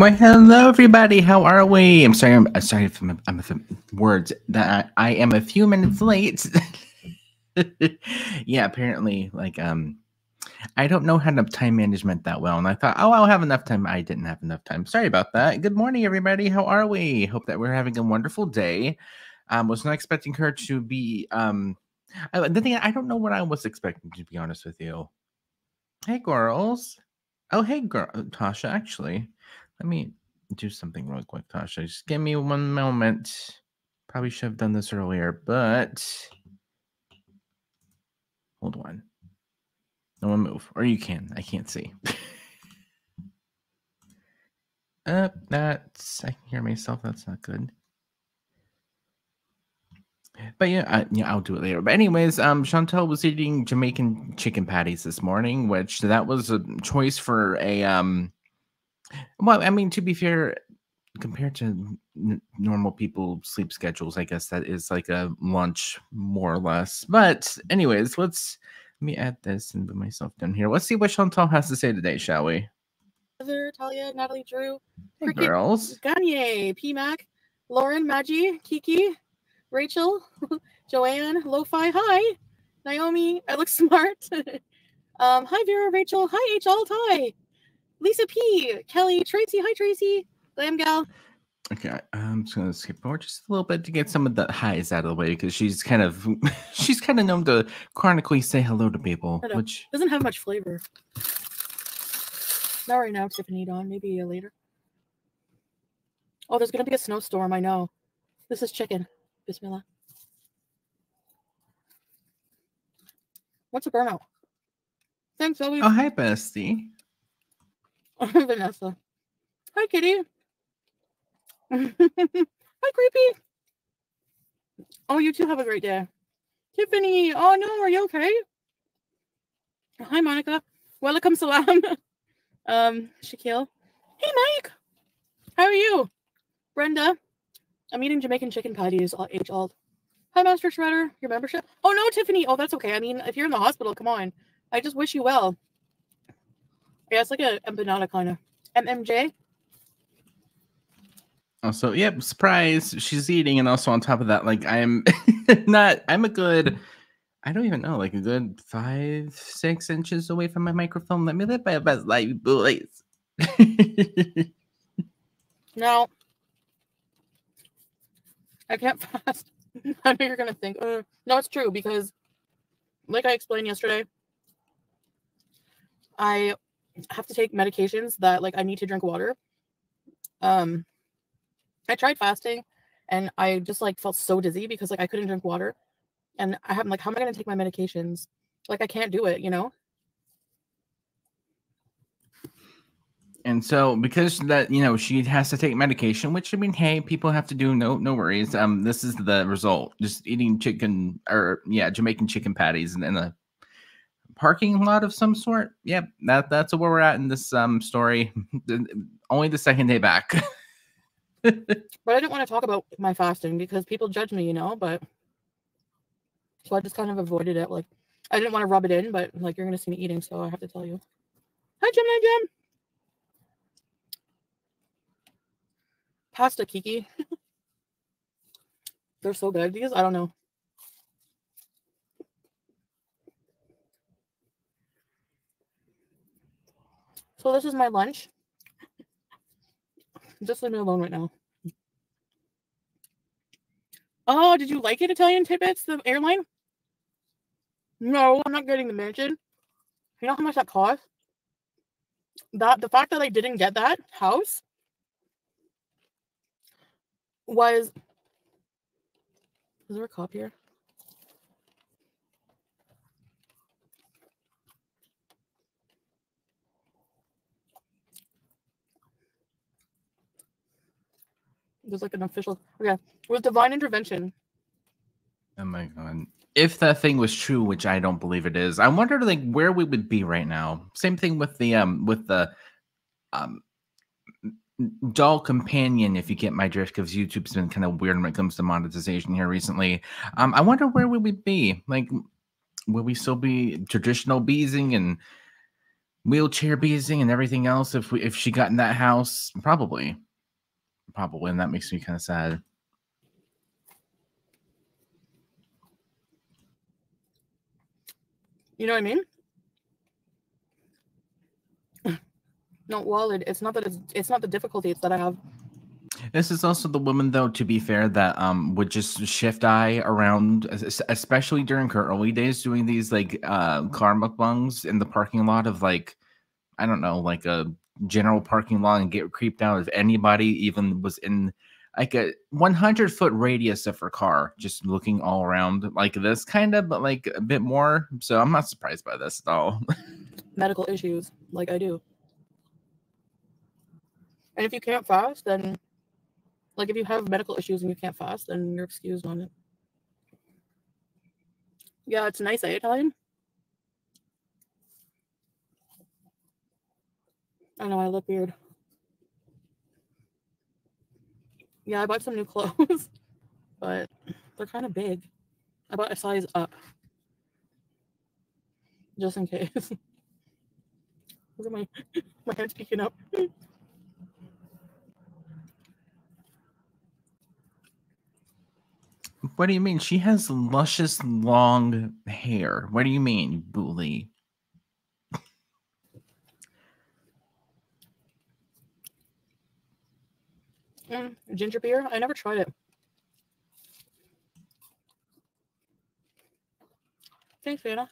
Well, hello, everybody. How are we? I'm sorry. I'm, sorry if I'm, I'm words that I, I am a few minutes late. yeah, apparently, like um, I don't know how to time management that well, and I thought, oh, I'll have enough time. I didn't have enough time. Sorry about that. Good morning, everybody. How are we? Hope that we're having a wonderful day. Um, was not expecting her to be um. I, the thing I don't know what I was expecting to be honest with you. Hey, girls. Oh, hey, girl, Tasha. Actually, let me do something real quick, Tasha. Just give me one moment. Probably should have done this earlier, but hold on. No one move, or you can. I can't see. uh, that's I can hear myself. That's not good. But yeah, I, yeah, I'll do it later. But anyways, um, Chantal was eating Jamaican chicken patties this morning, which that was a choice for a um. Well, I mean, to be fair, compared to n- normal people sleep schedules, I guess that is like a lunch more or less. But anyways, let's let me add this and put myself down here. Let's see what Chantal has to say today, shall we? Heather, Talia, Natalie, Drew, Hey, Cricket, girls. Gagne, P Mac, Lauren, Maggie, Kiki, Rachel, Joanne, Lo-Fi, hi, Naomi, I look smart. um, hi Vera, Rachel, hi H Alt, hi, Lisa P, Kelly, Tracy, hi Tracy, Glam Gal, Okay, I'm just gonna skip over just a little bit to get some of the highs out of the way because she's kind of she's kind of known to chronically say hello to people, which doesn't have much flavor. Not right now, Tiffany Dawn, maybe later. Oh, there's gonna be a snowstorm, I know. This is chicken. Bismillah. What's a burnout? Thanks, Zoe. oh hi bestie. Vanessa. Hi, Kitty. Hi, Creepy. Oh, you too have a great day. Tiffany. Oh, no, are you okay? Hi, Monica. Welcome, salam. um, Shaquille. Hey, Mike. How are you? Brenda. I'm eating Jamaican chicken patties, all- H alt. Hi, Master Shredder. Your membership? Oh, no, Tiffany. Oh, that's okay. I mean, if you're in the hospital, come on. I just wish you well. Yeah, it's like a empanada kind of. MMJ. Also, yep, surprise, she's eating, and also on top of that, like I'm not, I'm a good, I don't even know, like a good five, six inches away from my microphone. Let me live by best life, boys. No. I can't fast. I know you're gonna think. Uh, no, it's true because, like I explained yesterday, I have to take medications that like I need to drink water. Um, I tried fasting, and I just like felt so dizzy because like I couldn't drink water, and I have like, how am I gonna take my medications? Like I can't do it, you know. and so because that you know she has to take medication, which I mean, hey, people have to do. No, no worries. Um, this is the result. Just eating chicken or yeah, Jamaican chicken patties and, in a parking lot of some sort. Yep, that that's where we're at in this um story. Only the second day back. But I didn't want to talk about my fasting because people judge me, you know. But so I just kind of avoided it. Like I didn't want to rub it in, but like you're gonna see me eating, so I have to tell you. Hi, Gemini Gem. Pasta Kiki. They're so good. These I don't know. So this is my lunch. Just leave me alone right now. Oh, did you like it, Italian Tidbits, the airline? No, I'm not getting the mansion. You know how much that cost? That the fact that I didn't get that house was. Is there a cop here? There's like an official. Okay, with divine intervention. Oh my god. If that thing was true, which I don't believe it is, I wonder like where we would be right now. Same thing with the um with the um doll companion, if you get my drift, because YouTube's been kind of weird when it comes to monetization here recently. Um, I wonder where we would be. Like, will we still be traditional beesing and wheelchair beasing and everything else if we if she got in that house probably probably and that makes me kind of sad You know what I mean? No, well, it, it's not that it's it's not the difficulty. It's that I have. this is also the woman though to be fair that um would just shift eye around especially during her early days doing these like uh car mukbangs in the parking lot of like i don't know like a general parking lot and get creeped out if anybody even was in like a 100 foot radius of her car just looking all around like this kind of but like a bit more so i'm not surprised by this at all medical issues like I do. And if you can't fast, then like if you have medical issues and you can't fast, then you're excused on it. Yeah, it's nice, eh, Italian? I know I look weird. Yeah, I bought some new clothes, but they're kind of big. I bought a size up. Just in case. Look at my my head's peeking up. what do you mean she has luscious long hair what do you mean bully Mm, ginger beer? I never tried it. Thanks, Anna.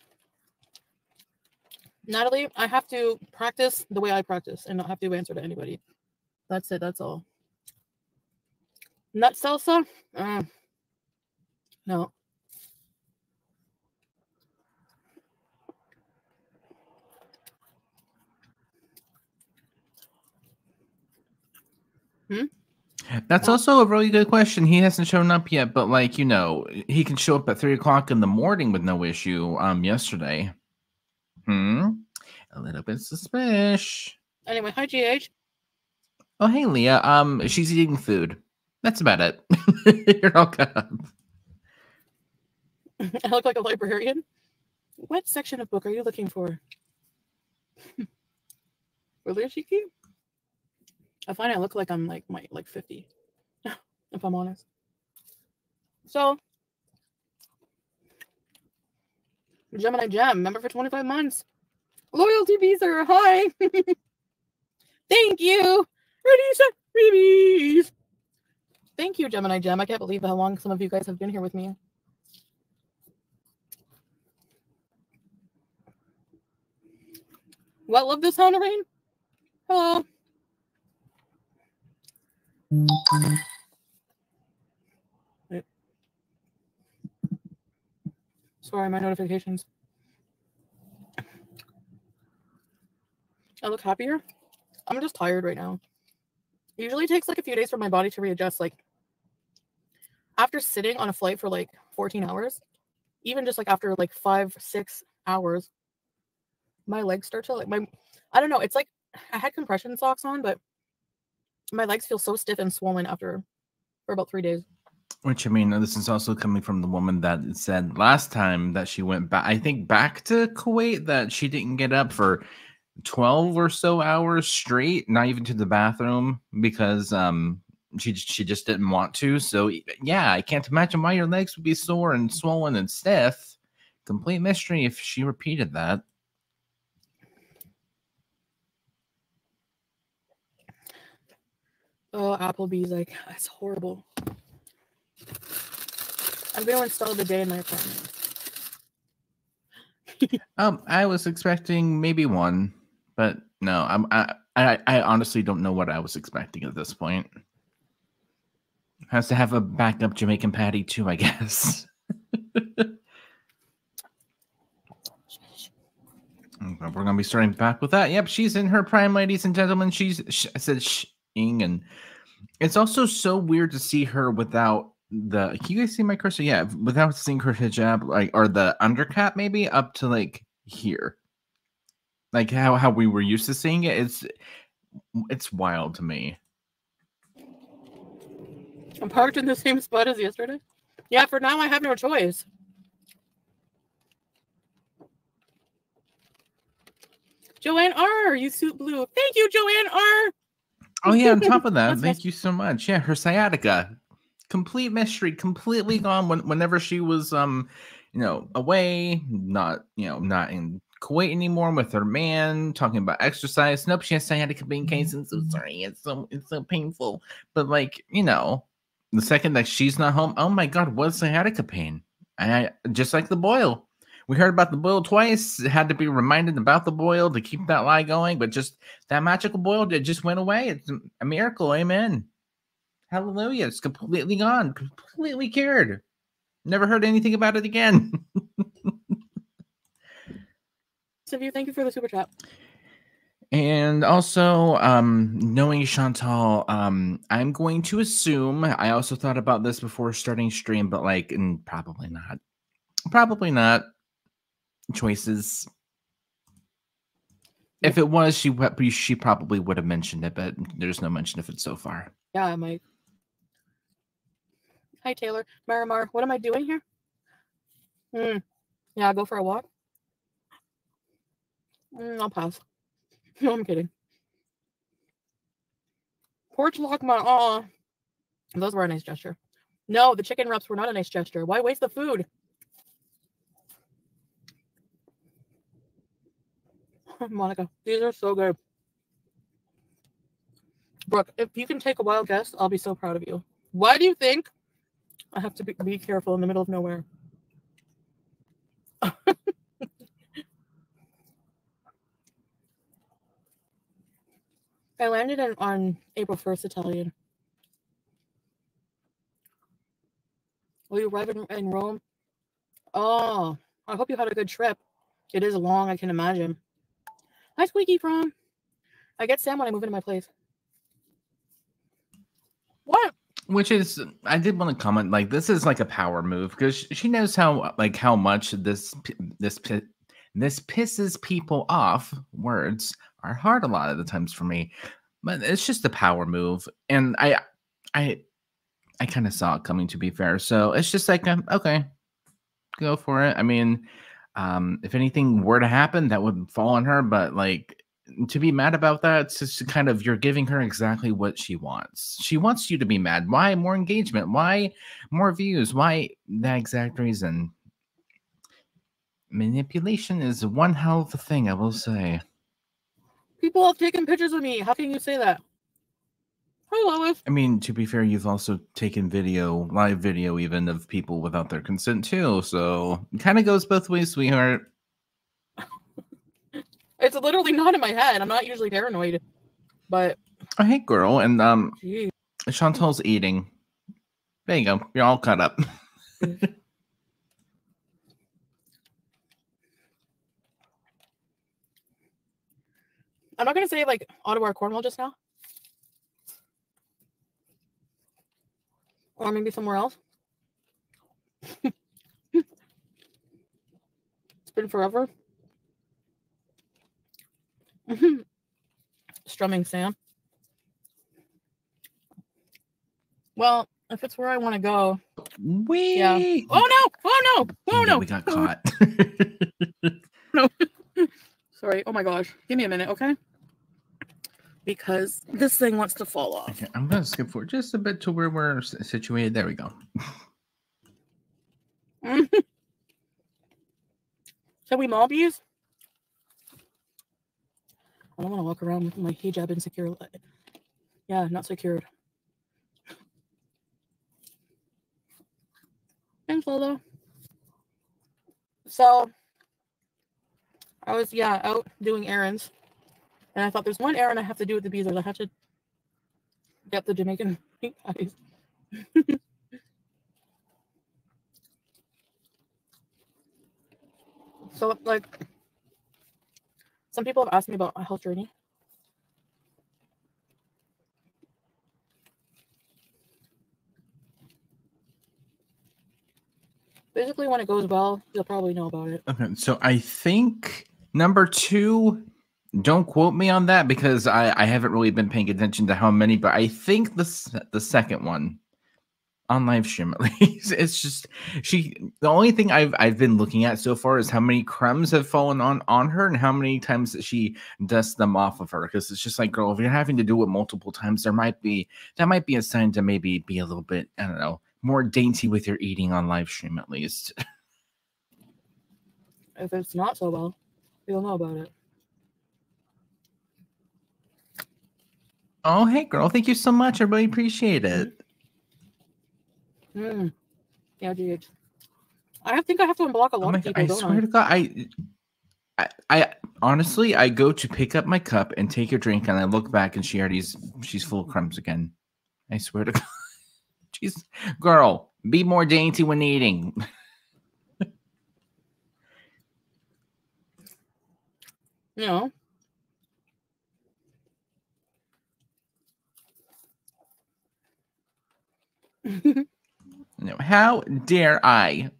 Natalie, I have to practice the way I practice and not have to answer to anybody. That's it. That's all. Nut salsa? Mm. No. That's also a really good question. He hasn't shown up yet, but like you know, he can show up at three o'clock in the morning with no issue. Um, yesterday. Hmm. A little bit suspicious. Anyway, hi, GH. Oh, hey, Leah. Um, she's eating food. That's about it. You're all good. I look like a librarian. What section of book are you looking for? really, Shiki? I find I look like I'm like my like 50, if I'm honest. So, Gemini Gem, member for 25 months. Loyalty Beezer, hi. Thank you. Ready, set, freebies. Thank you, Gemini Gem. I can't believe how long some of you guys have been here with me. What love this rain? Hello. Sorry, my notifications. I look happier. I'm just tired right now. It usually takes like a few days for my body to readjust. Like after sitting on a flight for like 14 hours, even just like after like five, six hours, my legs start to like my I don't know, it's like I had compression socks on, but my legs feel so stiff and swollen after for about three days. Which I mean, this is also coming from the woman that said last time that she went back. I think back to Kuwait that she didn't get up for twelve or so hours straight, not even to the bathroom because um she she just didn't want to. So yeah, I can't imagine why your legs would be sore and swollen and stiff. Complete mystery if she repeated that. Oh, Applebee's like that's horrible. I'm gonna install the day in my apartment. Um, I was expecting maybe one, but no, I'm I I, I honestly don't know what I was expecting at this point. Has to have a backup Jamaican patty too, I guess. We're gonna be starting back with that. Yep, she's in her prime, ladies and gentlemen. She's sh- I said shing, and it's also so weird to see her without the. Can you guys see my cursor? Yeah, without seeing her hijab, like or the undercap, maybe up to like here, like how how we were used to seeing it. It's it's wild to me. I'm parked in the same spot as yesterday. Yeah, for now I have no choice. Joanne R, you suit blue. Thank you, Joanne R. Oh yeah, on top of that, thank you so much. Yeah, her sciatica, complete mystery, completely gone. When, whenever she was, um, you know, away, not, you know, not in Kuwait anymore with her man, talking about exercise. Nope, she has sciatica pain case. I'm so sorry. It's so, it's so painful. But like, you know, the second that she's not home, oh my god, what sciatica pain? I just like the boil. We heard about the boil twice. Had to be reminded about the boil to keep that lie going, but just that magical boil it just went away. It's a miracle. Amen. Hallelujah. It's completely gone, completely cured. Never heard anything about it again. Sylvia, thank you for the super chat. And also, um, knowing Chantal, um, I'm going to assume I also thought about this before starting stream, but like, and probably not. Probably not. Choices. If it was, she she probably would have mentioned it, but there's no mention of it so far. Yeah, I Mike. Hi, Taylor. Marimar, what am I doing here? Hmm. Yeah, go for a walk. Mm, I'll pass. No, I'm kidding. Porch lock my aw. Those were a nice gesture. No, the chicken wraps were not a nice gesture. Why waste the food? Monica, these are so good. Brooke, if you can take a wild guess, I'll be so proud of you. Why do you think I have to be, be careful in the middle of nowhere? I landed in, on April 1st Italian. Will you arrive in, in Rome? Oh, I hope you had a good trip. It is long, I can imagine. Hi, Squeaky from. I get Sam when I move into my place. What? Which is, I did want to comment. Like, this is like a power move because she knows how, like, how much this this this pisses people off. Words are hard a lot of the times for me, but it's just a power move, and I, I, I kind of saw it coming. To be fair, so it's just like, um, okay, go for it. I mean, um, if anything were to happen, that would fall on her. But like, to be mad about that, it's just kind of you're giving her exactly what she wants. She wants you to be mad. Why more engagement? Why more views? Why that exact reason? Manipulation is one hell of a thing, I will say. People have taken pictures of me. How can you say that? Hi. I mean, to be fair, you've also taken video, live video, even of people without their consent too. So it kind of goes both ways, sweetheart. It's literally not in my head. I'm not usually paranoid. But, Oh, hey, girl, and um. Chantal's eating. There you go. You're all caught up. I'm not going to say like Ottawa or Cornwall just now. Or maybe somewhere else. it's been forever. Strumming Sam. Well, if it's where I want to go. We. Yeah. Oh no! Oh no! Oh no! we got oh. caught. no. Sorry. Oh my gosh. Give me a minute, okay? Because this thing wants to fall off. okay, I'm gonna skip forward just a bit to where we're situated. There we go. Shall we Maldives? I don't want to walk around with my hijab insecure. Uh, yeah, not secured. Thanks, Lola. So, I was, yeah, out doing errands. And I thought there's one errand I have to do with the beezers. I have to get the Jamaican. So, like, some people have asked me about a health journey. Basically, when it goes well, you'll probably know about it. Okay, so I think number two. Don't quote me on that because I, I haven't really been paying attention to how many, but I think the the second one. on live stream at least. It's just she the only thing I've I've been looking at so far is how many crumbs have fallen on on her and how many times that she dusts them off of her. Because it's just like, girl, if you're having to do it multiple times, there might be that might be a sign to maybe be a little bit, I don't know, more dainty with your eating on live stream at least. If it's not so well, you'll know about it. Oh, hey girl, thank you so much. I really appreciate it. Mm. Yeah, dude. I think I have to unblock a Oh lot my of God, people, I swear I? to God, I, I, I honestly, I go to pick up my cup and take a drink, and I look back, and she already's she's full of crumbs again. I swear to God, jeez, girl, be more dainty when eating. No. No, how dare I?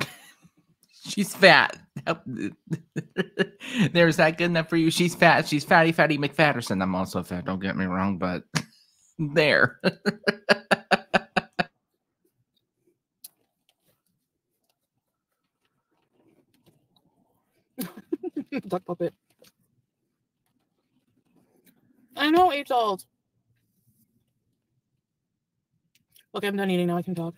she's fat. There's that good enough for you? She's fat. She's fatty, fatty McFatterson. I'm also fat. Don't get me wrong, but there. Duck puppet. I know, eight dollars. Okay, I'm done eating now. I can talk.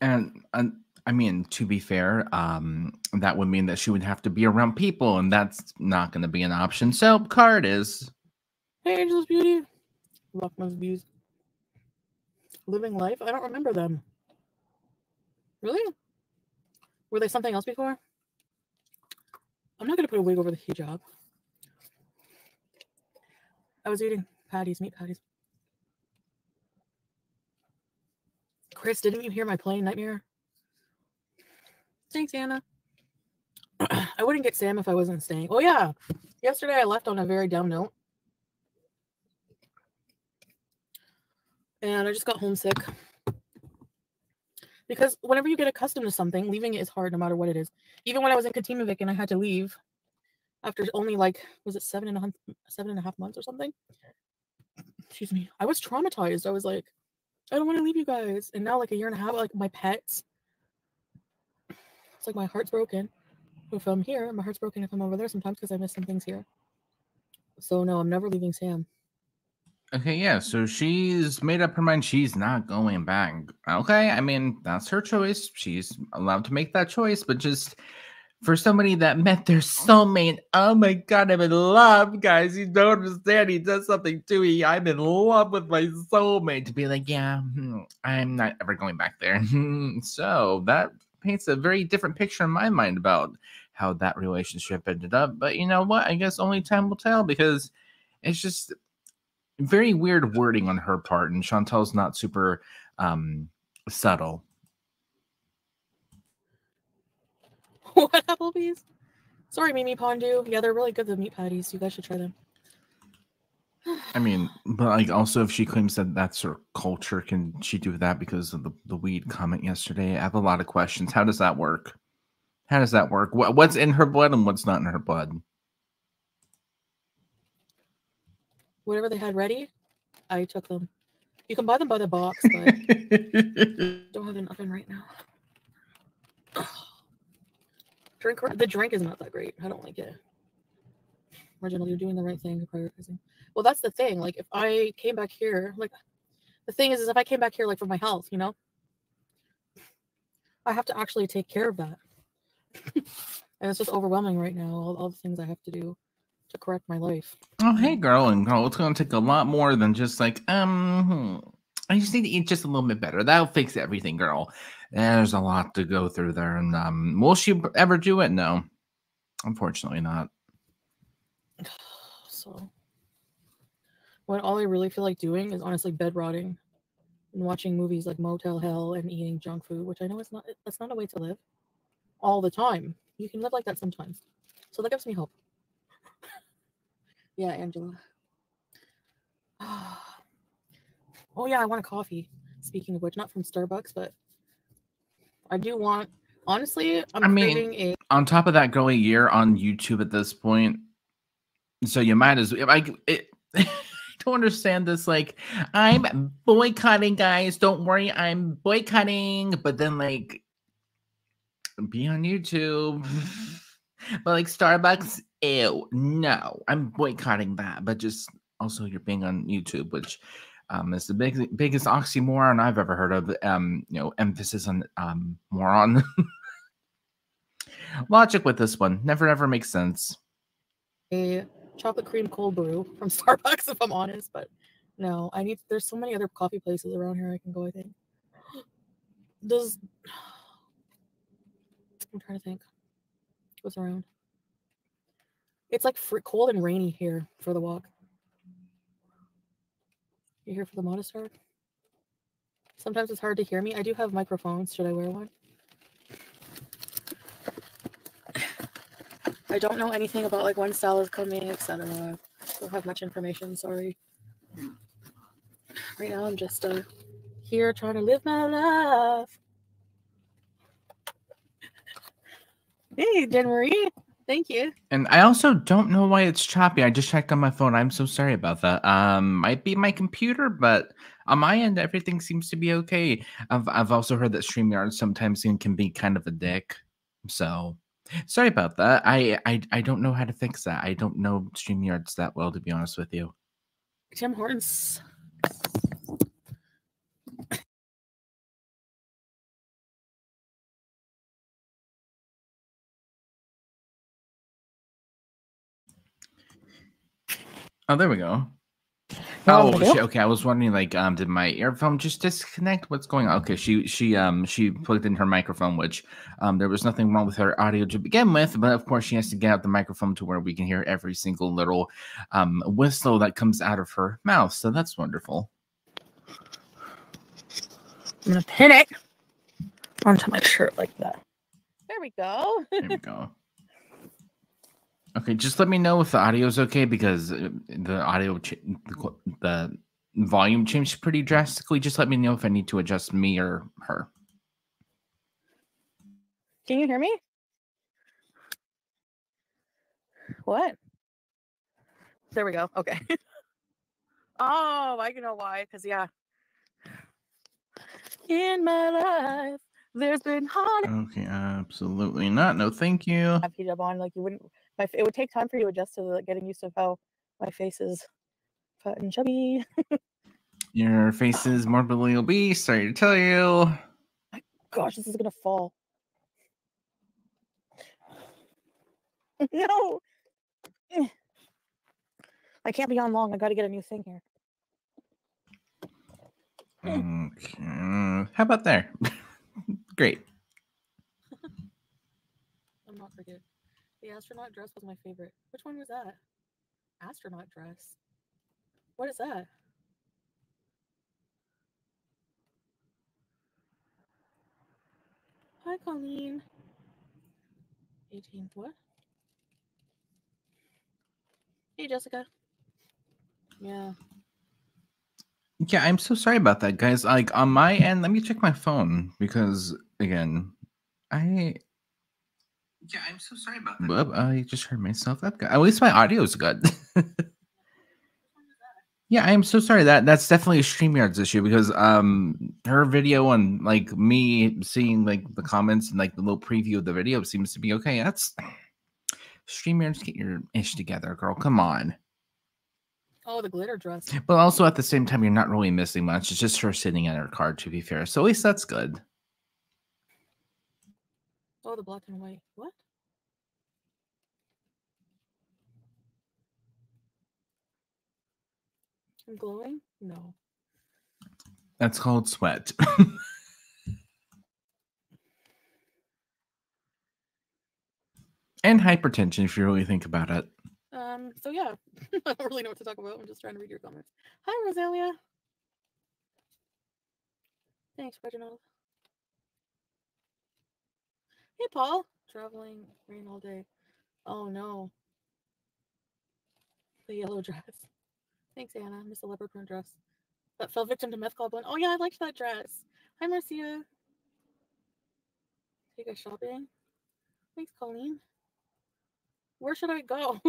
And, and I mean, to be fair, um, that would mean that she would have to be around people, and that's not going to be an option. So, card is. Hey, Angel's Beauty. Rockman's Views. Living Life? I don't remember them. Really? Were they something else before? I'm not going to put a wig over the hijab. I was eating patties, meat patties. Chris, didn't you hear my plane nightmare? Thanks, Anna. I wouldn't get Sam if I wasn't staying. Oh, yeah. Yesterday I left on a very down note. and I just got homesick. Because whenever you get accustomed to something, leaving it is hard no matter what it is. Even when I was in Katimavik and I had to leave after only like was it seven and a half seven and a half months or something? Excuse me. I was traumatized. I was like, I don't want to leave you guys. And now like a year and a half, like my pets. It's like my heart's broken. If I'm here, my heart's broken if I'm over there sometimes because I miss some things here. So no, I'm never leaving Sam. Okay, yeah. So she's made up her mind. She's not going back. Okay, I mean that's her choice. She's allowed to make that choice. But just for somebody that met their soulmate, oh my god, I'm in love, guys. You don't understand. He does something to me. I'm in love with my soulmate. To be like, yeah, hmm, I'm not ever going back there. so that paints a very different picture in my mind about how that relationship ended up. But you know what? I guess only time will tell because it's just very weird wording on her part, and Chantal's not super um subtle. what Applebee's? Sorry, Mimi Pondu. Yeah, they're really good. The meat patties. You guys should try them. I mean, but like also if she claims that that's her culture, can she do that because of the, the weed comment yesterday? I have a lot of questions. How does that work? How does that work? What, what's in her blood and what's not in her blood? Whatever they had ready, I took them. You can buy them by the box, but don't have an oven right now. Drink the drink is not that great. I don't like it. Reginald, you're doing the right thing prioritizing. Well, that's the thing. Like if I came back here, like the thing is, is if I came back here like for my health, you know, I have to actually take care of that. and it's just overwhelming right now, all, all the things I have to do to correct my life. oh, hey, girl and girl, it's going to take a lot more than just like, um, hmm, I just need to eat just a little bit better. That'll fix everything, girl. There's a lot to go through there. And um, will she ever do it? No, unfortunately not. So what all I really feel like doing is honestly bed rotting and watching movies like Motel Hell and eating junk food, which I know is not that's not a way to live all the time. You can live like that sometimes. So that gives me hope. yeah, Angela. oh yeah, I want a coffee. Speaking of which, not from Starbucks, but I do want honestly, I'm I mean, a On top of that, going a year on YouTube at this point. So you might as well. I, it, I don't understand this. Like, I'm boycotting, guys. Don't worry, I'm boycotting. But then, like, be on YouTube. but like Starbucks, ew, no, I'm boycotting that. But just also you're being on YouTube, which um, is the big, biggest oxymoron I've ever heard of. Um, you know, emphasis on um, moron. Logic with this one never ever makes sense. A chocolate cream cold brew from Starbucks, if I'm honest, but no, I need. There's so many other coffee places around here I can go. I think. Does I'm trying to think. What's around? It's like cold and rainy here for the walk. You here for the monostar? Sometimes it's hard to hear me. I do have microphones. Should I wear one? I don't know anything about like when style is coming, etc. Don't have much information. Sorry. Right now, I'm just uh, here trying to live my life. Hey, Jen Marie. Thank you. And I also don't know why it's choppy. I just checked on my phone. I'm so sorry about that. Um, might be my computer, but on my end, everything seems to be okay. I've I've also heard that StreamYard sometimes can can be kind of a dick. So sorry about that. I I I don't know how to fix that. I don't know StreamYards that well, to be honest with you. Tim Hortons. Oh, there we go. Oh, she, okay. I was wondering, like, um, did my earphone just disconnect? What's going on? Okay, she she um she plugged in her microphone, which um there was nothing wrong with her audio to begin with, but of course she has to get out the microphone to where we can hear every single little um whistle that comes out of her mouth. So that's wonderful. I'm gonna pin it onto my shirt like that. There we go. There we go. Okay, just let me know if the audio is okay because uh, the audio ch- the, the volume changed pretty drastically. Just let me know if I need to adjust me or her. Can you hear me? What? There we go. Okay. oh, I can know why. Because yeah, in my life, there's been hard. Okay, absolutely not. No, thank you. Have heat up on like you wouldn't. My, it would take time for you to adjust to like, getting used to how my face is fat and chubby. Your face is morbidly obese. Sorry to tell you. Gosh, this is gonna fall. no. I can't be on long. I got to get a new thing here. Okay. How about there? Great. I'm not forget. The astronaut dress was my favorite. Which one was that? Astronaut dress. What is that? Hi, Colleen. 18th. What? Hey, Jessica. Yeah. Yeah, I'm so sorry about that, guys. Like on my end, let me check my phone because again, I yeah, I'm so sorry about that. Whoop, I just heard myself up. At least my audio is good. yeah, I am so sorry. That that's definitely a StreamYard's issue because um her video and like me seeing like the comments and like the little preview of the video seems to be okay. That's StreamYards, get your ish together, girl. Come on. Oh, the glitter dress. But also at the same time, you're not really missing much. It's just her sitting in her car, to be fair. So at least that's good. Oh, the black and white. What? I'm glowing? No. That's called sweat. and hypertension, if you really think about it. Um, so yeah, I don't really know what to talk about. I'm just trying to read your comments. Hi, Rosalia. Thanks, Reginald. Hey, Paul. Traveling rain all day. Oh no. The yellow dress. Thanks, Anna. Miss the leopard print dress. That fell victim to meth goblin. Oh yeah, I liked that dress. Hi, Marcia. Take us shopping. Thanks, Colleen. Where should I go?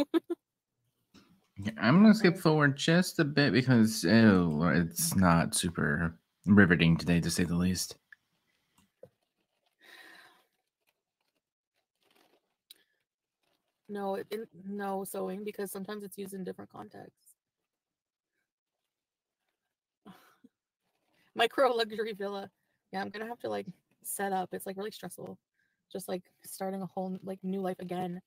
I'm gonna skip forward just a bit because ew, it's not super riveting today, to say the least. No, it, no sewing because sometimes it's used in different contexts. Micro luxury villa. Yeah, I'm gonna have to like set up. It's like really stressful, just like starting a whole like new life again.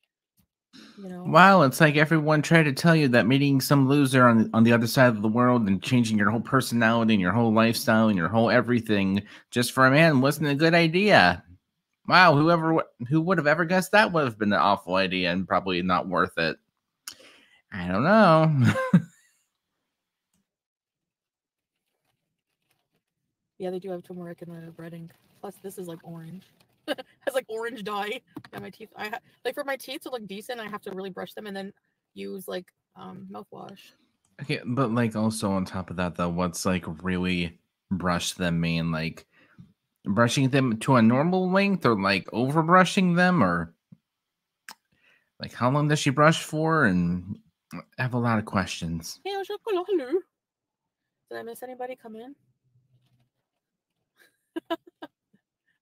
You know. Wow, it's like everyone tried to tell you that meeting some loser on on the other side of the world and changing your whole personality and your whole lifestyle and your whole everything just for a man wasn't a good idea. Wow, whoever who would have ever guessed that would have been an awful idea and probably not worth it. I don't know. Yeah, they do have turmeric in the bread ink. Plus, this is like orange. has like orange dye. Yeah, my teeth. I ha- like for my teeth to look decent, I have to really brush them and then use like um mouthwash. okay, but like also on top of that though, what's like really brush them mean? Like brushing them to a normal length or like over brushing them or like how long does she brush for? And I have a lot of questions. Hello. Did I miss anybody come in?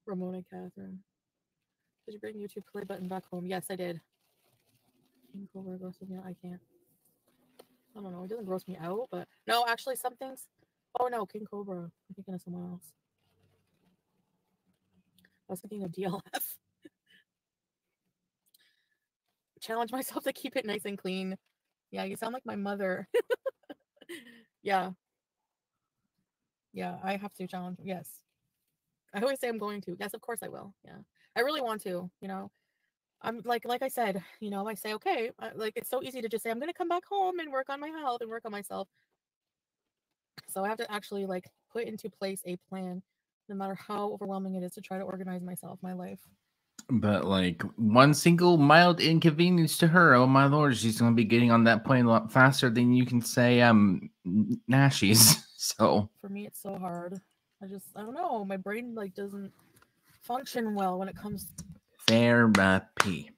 Ramona Catherine. Did you bring YouTube play button back home? Yes, I did. I can't. I don't know. It doesn't gross me out, but no, actually, some things. Oh no, King Cobra. I'm thinking of someone else. I was thinking of DLF. Challenge myself to keep it nice and clean. Yeah, you sound like my mother. yeah. Yeah, I have to challenge. Yes. I always say I'm going to. Yes, of course I will. Yeah. I really want to, you know. I'm like like I said, you know, I say okay, uh, like it's so easy to just say I'm going to come back home and work on my health and work on myself. So I have to actually like put into place a plan no matter how overwhelming it is to try to organize myself, my life. But like one single mild inconvenience to her, oh my lord, she's gonna be getting on that plane a lot faster than you can say um Nashies. So For me it's so hard. I just I don't know, my brain like doesn't function well when it comes therapy.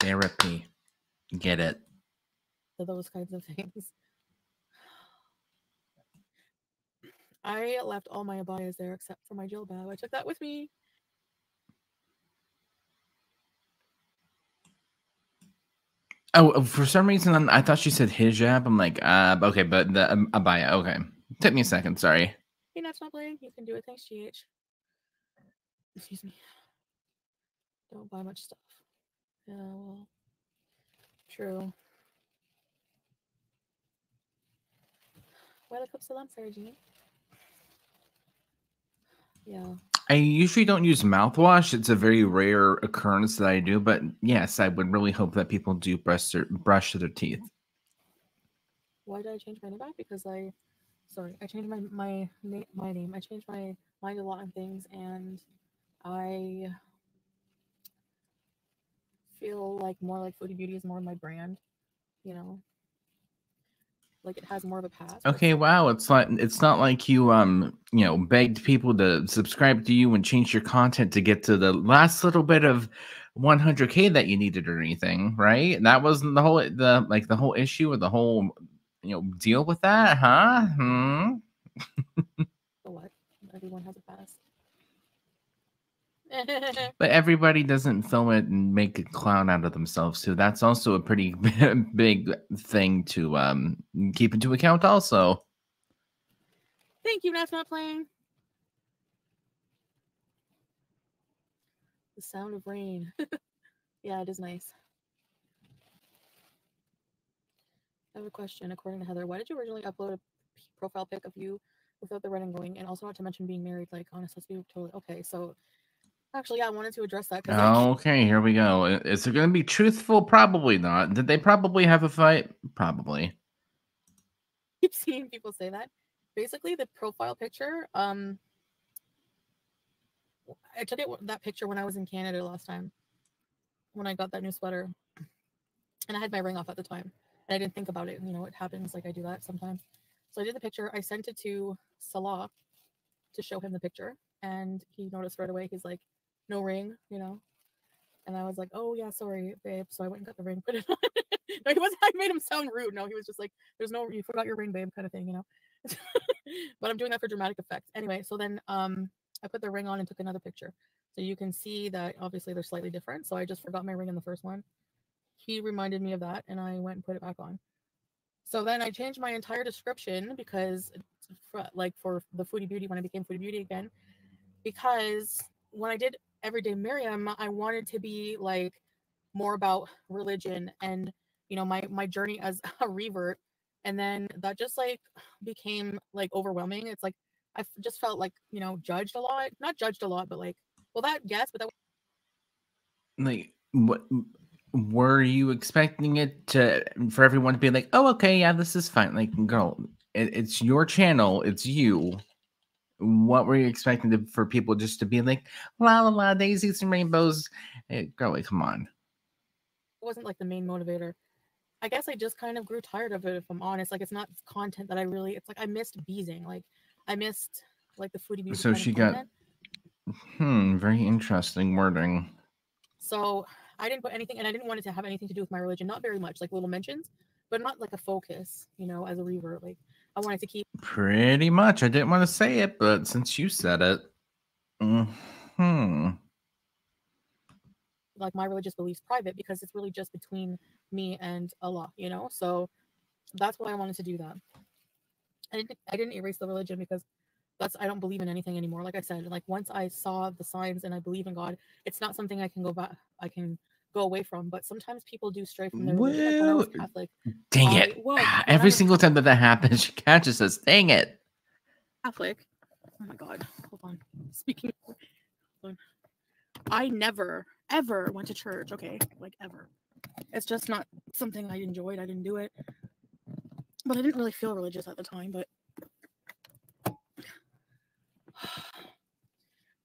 Therapy. Get it. to those kinds of things. I left all my abayas there except for my jilbab. I took that with me. Oh, uh, for some reason I thought she said hijab. I'm like, uh, okay, but the um, abaya. Okay, took me a second. Sorry. Hey, that's not playing. You can do it. Thanks, GH. Excuse me. Don't buy much stuff. Yeah, well, true. Welcome salam, Sarah Jean. Yeah. I usually don't use mouthwash. It's a very rare occurrence that I do, but yes, I would really hope that people do brush their brush their teeth. Why did I change my name back? Because I, sorry, I changed my my na- my name. I changed my mind a lot on things, and I feel like more like Foodie Beauty is more my brand. You know, like it has more of a past. Okay, wow. It's like it's not like you um, you know, begged people to subscribe to you and change your content to get to the last little bit of 100k that you needed or anything, right? That wasn't the whole the like the whole issue or the whole you know deal with that, huh? Hmm. What? Everyone has a past. But everybody doesn't film it and make a clown out of themselves too. That's also a pretty big thing to um keep into account also. Thank you, that's not playing. The sound of rain. yeah, it is nice. I have a question. According to Heather, why did you originally upload a profile pic of you without the red and going, and also not to mention being married? Like, honestly, totally okay. So, actually, yeah, I wanted to address that. Okay, here we go. I- Is it going to be truthful? Probably not. Did they probably have a fight? Probably. keep seeing people say that. Basically, the profile picture. Um, I took it that picture when I was in Canada last time, when I got that new sweater, and I had my ring off at the time, and I didn't think about it. You know, it happens. Like I do that sometimes. So I did the picture. I sent it to Salah to show him the picture, and he noticed right away. He's like, "No ring," you know. And I was like, "Oh yeah, sorry, babe." So I went and got the ring, put it on. no, he wasn't. I made him sound rude. No, he was just like, "There's no, you forgot your ring, babe," kind of thing, you know. but I'm doing that for dramatic effect. Anyway, so then um, I put the ring on and took another picture. So you can see that obviously they're slightly different. So I just forgot my ring in the first one. He reminded me of that, and I went and put it back on. So then I changed my entire description because, for, like, for the Foodie Beauty when I became Foodie Beauty again, because when I did Everyday Miriam, I wanted to be like more about religion and you know my my journey as a revert, and then that just like became like overwhelming. It's like I just felt like you know judged a lot, not judged a lot, but like well that yes, but that like what were you expecting it to for everyone to be like oh okay yeah this is fine like girl it, it's your channel it's you what were you expecting to, for people just to be like la la la daisies and rainbows hey, eh, girl come on It wasn't like the main motivator i guess i just kind of grew tired of it if i'm honest like it's not content that i really it's like i missed beezing like i missed like the foodie beauty so she got hmm very interesting wording so I didn't put anything, and I didn't want it to have anything to do with my religion. Not very much, like little mentions, but not like a focus. You know, as a revert, like I wanted to keep. Pretty much. I didn't want to say it, but since you said it, hmm. Like my religious beliefs private because it's really just between me and Allah. You know, so that's why I wanted to do that. I didn't. I didn't erase the religion because that's I don't believe in anything anymore. Like I said, like once I saw the signs and I believe in God, it's not something I can go back. I can go away from. But sometimes people do stray from their religion. Like Catholic, dang I, it! Well, ah, Every single time that that happens, she catches us. Dang it! Catholic. Oh my God! Hold on. Speaking. Of, hold On. I never ever went to church. Okay, like ever. It's just not something I enjoyed. I didn't do it. But I didn't really feel religious at the time. But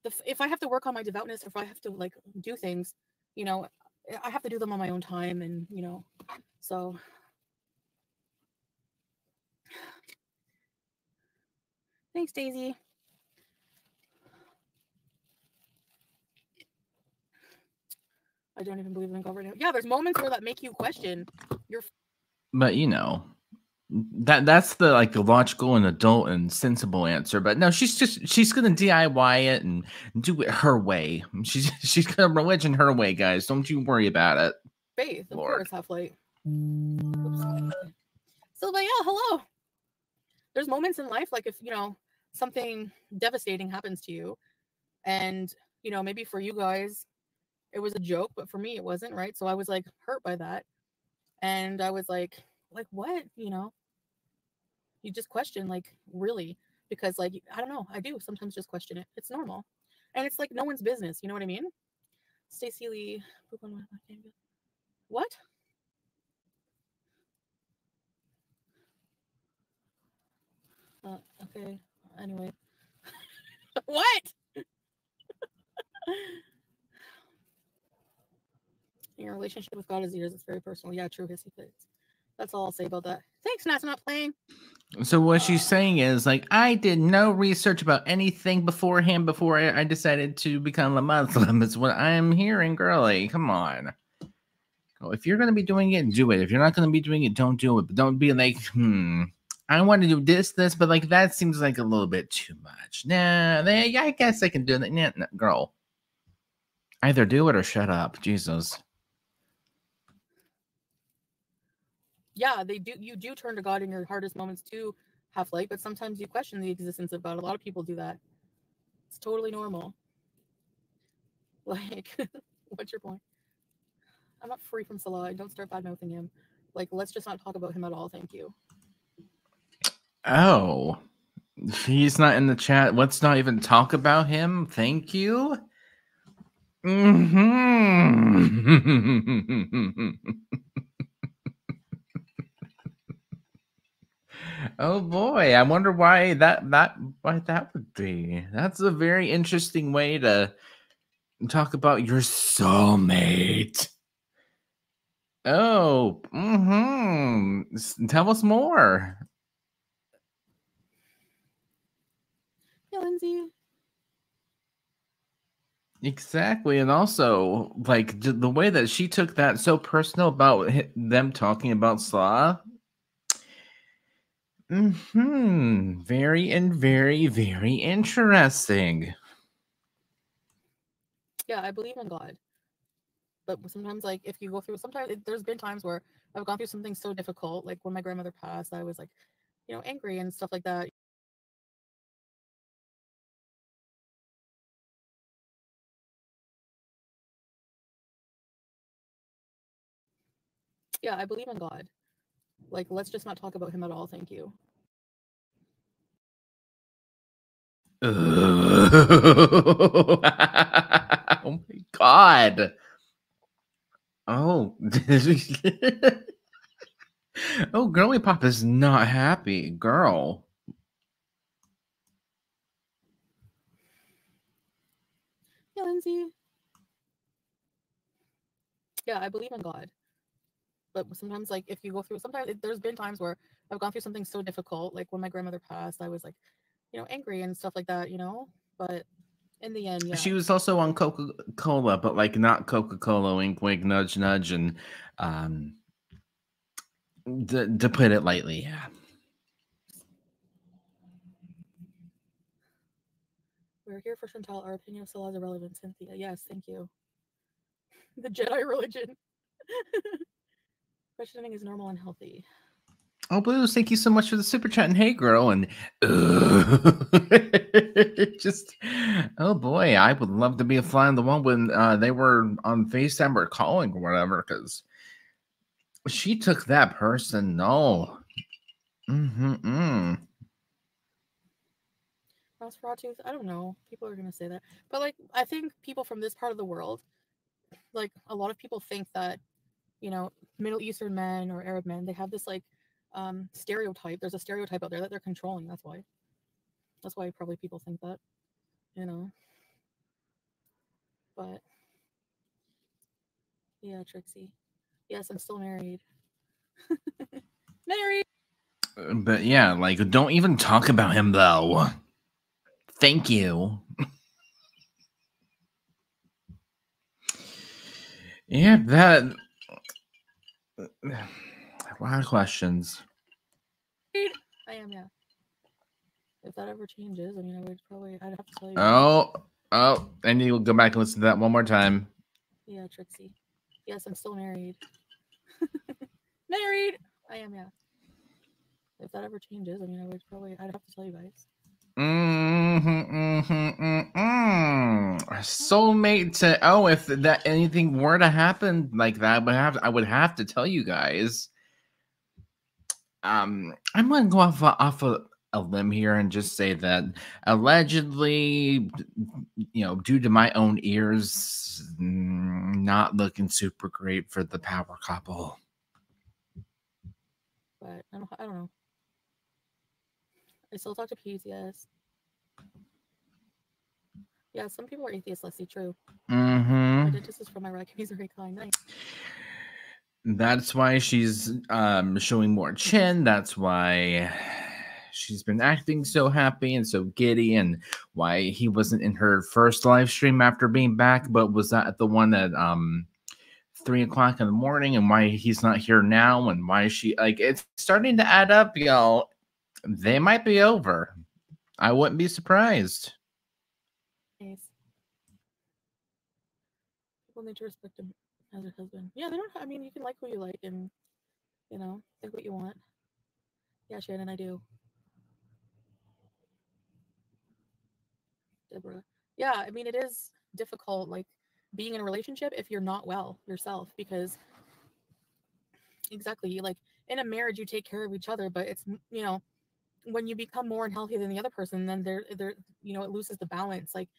if I have to work on my devoutness, if I have to like do things, you know, I have to do them on my own time, and you know, so. Thanks, Daisy. I don't even believe in God right now. Yeah, there's moments where that make you question your. But you know, that that's the like the logical and adult and sensible answer but no she's just she's gonna diy it and do it her way. She's she's gonna religion her way guys. Don't you worry about it. Faith of Lord. course half light. So but yeah hello. There's moments in life like if you know something devastating happens to you and you know maybe for you guys it was a joke but for me it wasn't right? So i was like hurt by that. And i was like like what? You know you just question like really because like i don't know i do sometimes just question it it's normal and it's like no one's business you know what i mean? Stacy lee what? Uh, okay anyway. What? Your relationship with god is yours it's very personal yeah true hissy fits that's all I'll say about that. Thanks, Nat's not playing. So what she's saying is like I did no research about anything beforehand before I, I decided to become a Muslim. Is what I'm hearing, girly. Come on. If you're gonna be doing it, do it. If you're not gonna be doing it, don't do it. But don't be like, hmm, I want to do this, this, but like that seems like a little bit too much. Nah, they, I guess I can do that. Nah, nah, girl. Either do it or shut up. Jesus. Yeah, they do. You do turn to God in your hardest moments too, half light, but sometimes you question the existence of God. A lot of people do that. It's totally normal. Like, what's your point? I'm not free from Salah. Don't start bad mouthing him. Like, let's just not talk about him at all. Thank you. Oh, he's not in the chat. Let's not even talk about him. Thank you. Hmm. Oh boy, I wonder why that that why that would be. That's a very interesting way to talk about your soulmate. Oh, mm-hmm. Tell us more. Yeah, Lindsay. Exactly. And also, like the way that she took that so personal about them talking about Slaw. Hmm. Very and very, very interesting. Yeah, I believe in God. But sometimes, like, if you go through, sometimes it, there's been times where I've gone through something so difficult. Like when my grandmother passed, I was like, you know, angry and stuff like that. Yeah, I believe in God. Like, let's just not talk about him at all. Thank you. oh my god. Oh. oh, girly pop is not happy. Girl. Yeah, Lindsay. Yeah, I believe in God. But sometimes, like, if you go through, sometimes it, there's been times where I've gone through something so difficult. Like when my grandmother passed, I was like, you know, angry and stuff like that, you know? But in the end, yeah. She was also on Coca Cola, but like not Coca Cola, wink, wink, nudge, nudge. And um, to, to put it lightly, yeah. We're here for Chantal. Our opinion of Salah is irrelevant, Cynthia. Yes, thank you. The Jedi religion. Questioning is normal and healthy. Oh, Blues, thank you so much for the super chat. And hey, girl. And just, oh boy, I would love to be a fly on the wall when uh, they were on FaceTime or calling or whatever, because she took that person. No. Mm-hmm. Nosferatu, I don't know. People are gonna say that, but like, I think people from this part of the world, like a lot of people think that, you know, Middle Eastern men or Arab men, they have this like um stereotype. There's a stereotype out there that they're controlling. That's why. That's why probably people think that, you know. But yeah, Trixie. Yes, I'm still married. married. But yeah, like, don't even talk about him though. Thank you. yeah, that. A lot of questions. I am, yeah. If that ever changes, I mean, I would probably, I'd have to tell you. Oh, oh, and you'll go back and listen to that one more time. Yeah, Trixie. Yes, I'm still married. married. I am, yeah. If that ever changes, I mean, I would probably, I'd have to tell you guys. Mm-hmm, mm-hmm, mm-hmm. Soulmate to oh, if that anything were to happen like that, I have I would have to tell you guys. Um, I'm gonna go off off a, a limb here and just say that allegedly, you know, due to my own ears, mm, not looking super great for the power couple. But I don't, I don't know. I still talk to yes. Yeah, some people are atheists, Leslie, true. Mm-hmm. My dentist is from Iraq. He's very kind. Nice. That's why she's um showing more chin. That's why she's been acting so happy and so giddy, and why he wasn't in her first live stream after being back, but was that the one at um three o'clock in the morning, and why he's not here now, and why she like it's starting to add up, y'all. They might be over. I wouldn't be surprised. Nice. People need to respect him as a husband. Yeah, they don't, I mean, you can like who you like and, you know, think what you want. Yeah, Shannon, I do. Deborah. Yeah, I mean, it is difficult, like being in a relationship if you're not well yourself, because exactly, like in a marriage, you take care of each other, but it's, you know, when you become more unhealthy than the other person, then there, there, you know, it loses the balance. Like,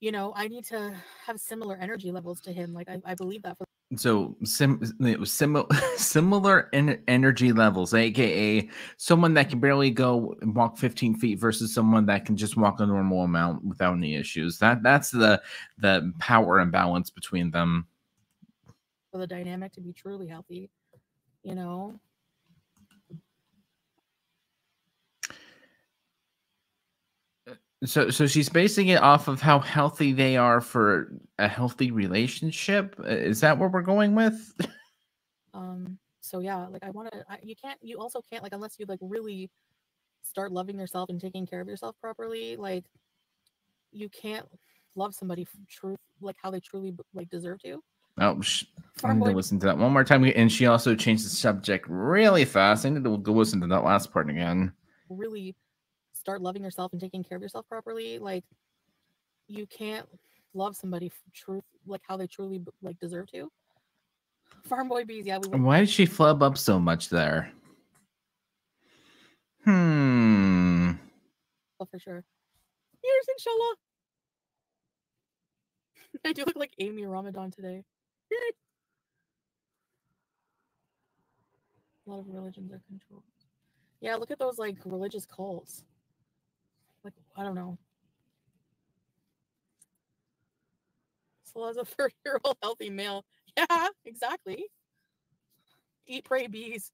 you know, I need to have similar energy levels to him. Like, I, I believe that for so sim, similar similar en- energy levels aka someone that can barely go and walk 15 feet versus someone that can just walk a normal amount without any issues that that's the the power imbalance between them for the dynamic to be truly healthy. You know, So, so she's basing it off of how healthy they are for a healthy relationship. Is that what we're going with? Um, so yeah, like I want to. You can't. You also can't like unless you like really start loving yourself and taking care of yourself properly. Like you can't love somebody truth like how they truly like deserve to. Oh, sh- I need to listen to that one more time. And she also changed the subject really fast. I need to go listen to that last part again. really start loving yourself and taking care of yourself properly. Like you can't love somebody truth like how they truly like deserve to. Farm boy bees, yeah, we Why did she flub up so much there? Hmm. Well, for sure. Here's inshallah. I do look like Amy Ramadan today. A lot of religions are controlled. Yeah, look at those like religious cults. Like, I don't know. Salah's a 30 year old healthy male. Yeah, exactly. Eat, pray, bees.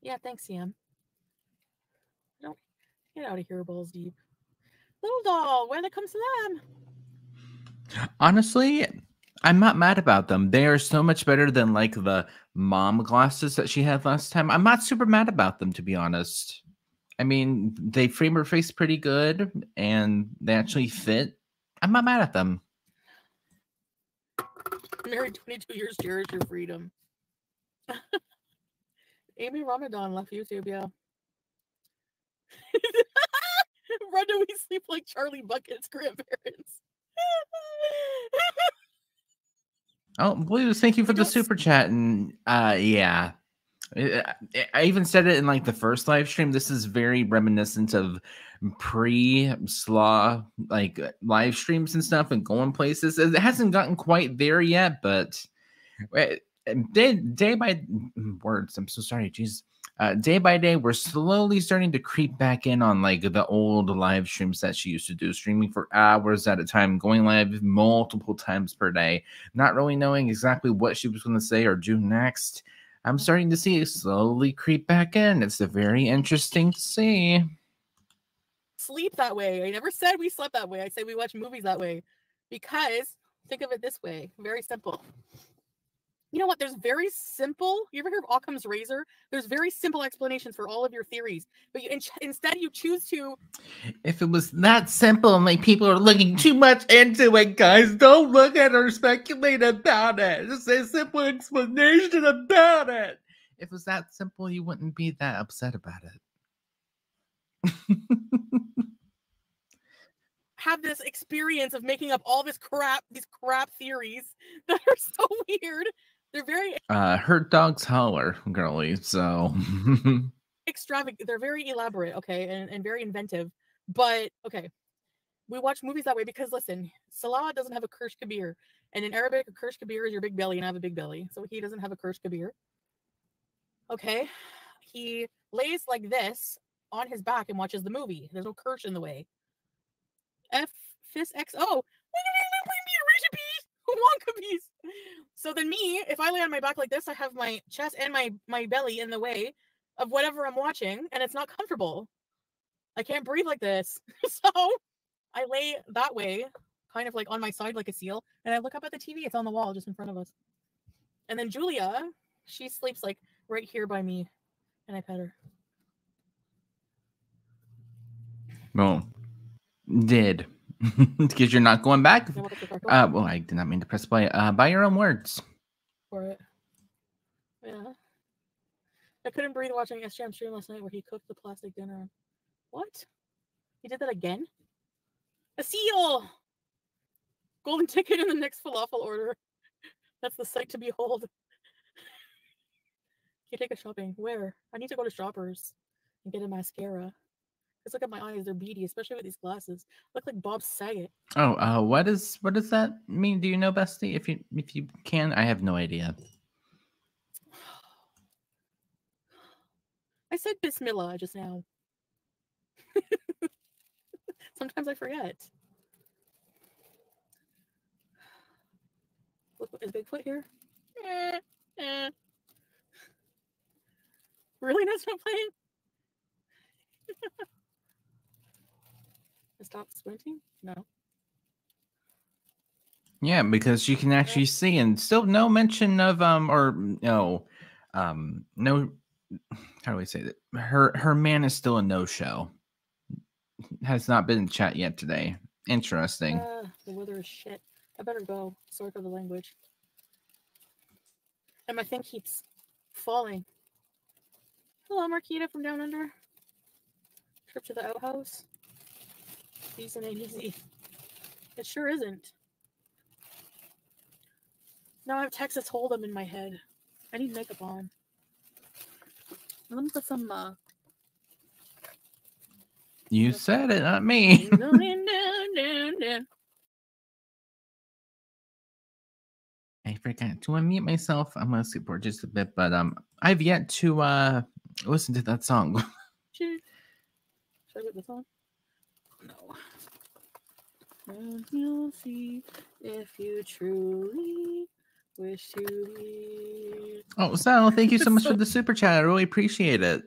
Yeah, thanks, Sam. Don't get out of here, balls deep. Little doll, when it comes to them. Honestly, I'm not mad about them. They are so much better than like the mom glasses that she had last time. I'm not super mad about them, to be honest. I mean, they frame her face pretty good and they actually fit. I'm not mad at them. Married 22 years, cherish your freedom. Amy Ramadan left YouTube, yeah. Run do we sleep like Charlie Bucket's grandparents? Oh, Blues, thank you for the super chat. And uh yeah. I even said it in like the first live stream. This is very reminiscent of pre-slaw like uh, live streams and stuff and going places. It hasn't gotten quite there yet, but uh, day, day by mm, words, I'm so sorry, jeez. Uh, day by day, we're slowly starting to creep back in on like the old live streams that she used to do, streaming for hours at a time, going live multiple times per day, not really knowing exactly what she was going to say or do next. I'm starting to see it slowly creep back in. It's a very interesting to see. sleep that way. I never said we slept that way. I say we watch movies that way. Because think of it this way very simple. You know what? There's very simple. You ever hear of Occam's razor? There's very simple explanations for all of your theories, but you, in, instead you choose to If it was that simple and like people are looking too much into it, guys, don't look at or speculate about it. Just a simple explanation about it. If it was that simple, you wouldn't be that upset about it. have this experience of making up all this crap, these crap theories that are so weird. They're very uh, hurt dogs holler, girly. So extravagant. They're very elaborate, okay, and, and very inventive. But okay, we watch movies that way because listen, Salah doesn't have a Kirsch Kabir, and in Arabic, a Kirsch Kabir is your big belly, and I have a big belly, so he doesn't have a Kirsch Kabir. Okay, he lays like this on his back and watches the movie. There's no Kirsch in the way. F Fis XO. Why did you even bring me a recipe? Wonka bees. So then me, if I lay on my back like this, I have my chest and my my belly in the way of whatever I'm watching, and it's not comfortable. I can't breathe like this. so I lay that way, kind of like on my side like a seal, and I look up at the TV. It's on the wall just in front of us. And then Julia, she sleeps like right here by me, and I pet her. well, did because you're not going back. You know what the fuck Uh, well, I did not mean to press play. Uh, by your own words. for it. Yeah. I couldn't breathe watching SJM stream last night where he cooked the plastic dinner. What? He did that again? A seal! Golden ticket in the next falafel order. That's the sight to behold. you take a shopping. Where? I need to go to shoppers and get a mascara. Because look at my eyes, they're beady, especially with these glasses. Look like Bob Saget. Oh, uh, what is what does that mean? Do you know, Bestie? If you if you can, I have no idea. I said Bismillah just now. Sometimes I forget. Look, is Bigfoot here? Eh, eh. Really? That's not playing? Stop squinting? No. Yeah, because you can actually see, and still no mention of um or no, um no. How do we say that? Her her man is still a no show. Has not been in chat yet today. Interesting. Uh, the weather is shit. I better go. Sorry for the language. And my thing keeps falling. Hello, Marquita from down under. Trip to the outhouse. Decent ain't easy. It sure isn't. Now I have Texas Hold'em in my head. I need makeup on. Let me put some uh You said it, not me. I forgot to unmute myself. I'm gonna skip forward just a bit, but um, I've yet to uh listen to that song. Should should I get this on? And you'll see if you truly wish to be. oh, Sal, thank you so much for the super chat. I really appreciate it.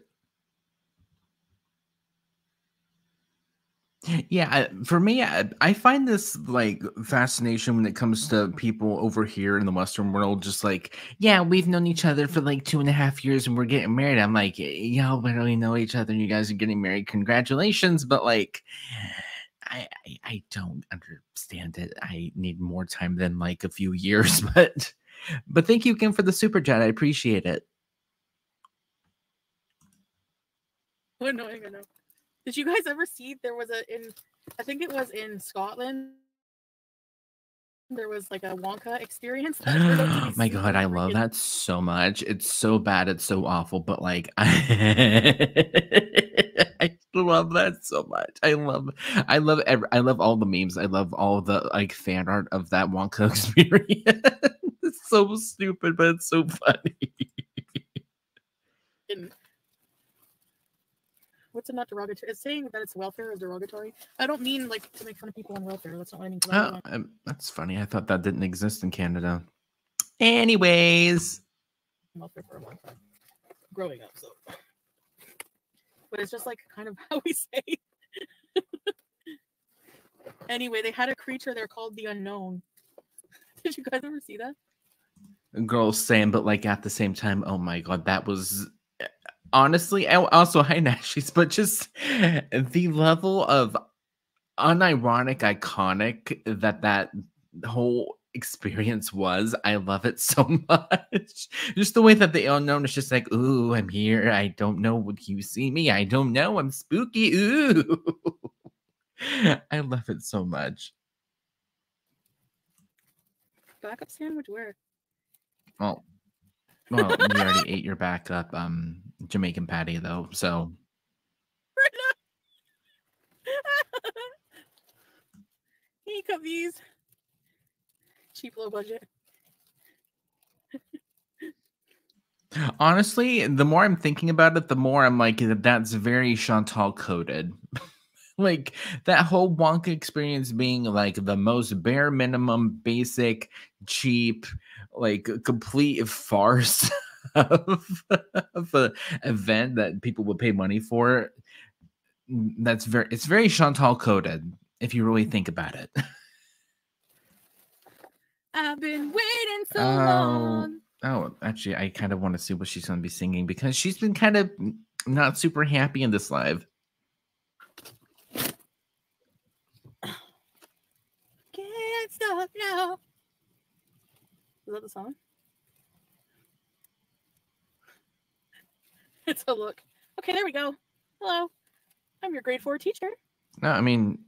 Yeah, I, for me, I, I find this like fascination when it comes to people over here in the Western world. Just like, yeah, we've known each other for like two and a half years and we're getting married. I'm like, y'all barely know each other and you guys are getting married. Congratulations. But like, I, I, I don't understand it. I need more time than like a few years. But, but thank you again for the super chat. I appreciate it. Oh, How annoying I. Did you guys ever see there was a in I think it was in Scotland. There was like a Wonka experience. that turned out to be my god, I love that so much. It's so bad, it's so awful, but like I love that so much. I love I love every, I love all the memes. I love all the like fan art of that Wonka experience. it's so stupid, but it's so funny. in- What's it not derogatory? Is saying that it's welfare is derogatory? I don't mean like to make fun of people on welfare. That's not what I mean. Oh, um, that's funny. I thought that didn't exist in Canada. Anyways, welfare for a long time growing up. So, but it's just like kind of how we say. anyway, they had a creature there called the unknown. Did you guys ever see that? girls saying, but like at the same time, oh my god, that was honestly I- also hi Nashies, but just the level of unironic iconic that that whole experience was. I love it so much. Just the way that the unknown is just like, ooh, I'm here. I don't know. Would you see me? I don't know. I'm spooky. Ooh. I love it so much. Backup sandwich where? Well, well, you already ate your backup um Jamaican patty though, so hey, cubbies. Cheap, low budget. honestly, the more I'm thinking about it, the more I'm like that that's very Chantal coded. like that whole Wonka experience being like the most bare minimum, basic, cheap, like complete farce of, of a event that people would pay money for. mm, That's very it's very Chantal coded if you really think about it. I've been waiting so Oh. long. Oh, actually, I kind of want to see what she's going to be singing because she's been kind of not super happy in this live. Can't stop now. Is that the song? It's a look. Okay, there we go. Hello. I'm your grade four teacher. No, I mean,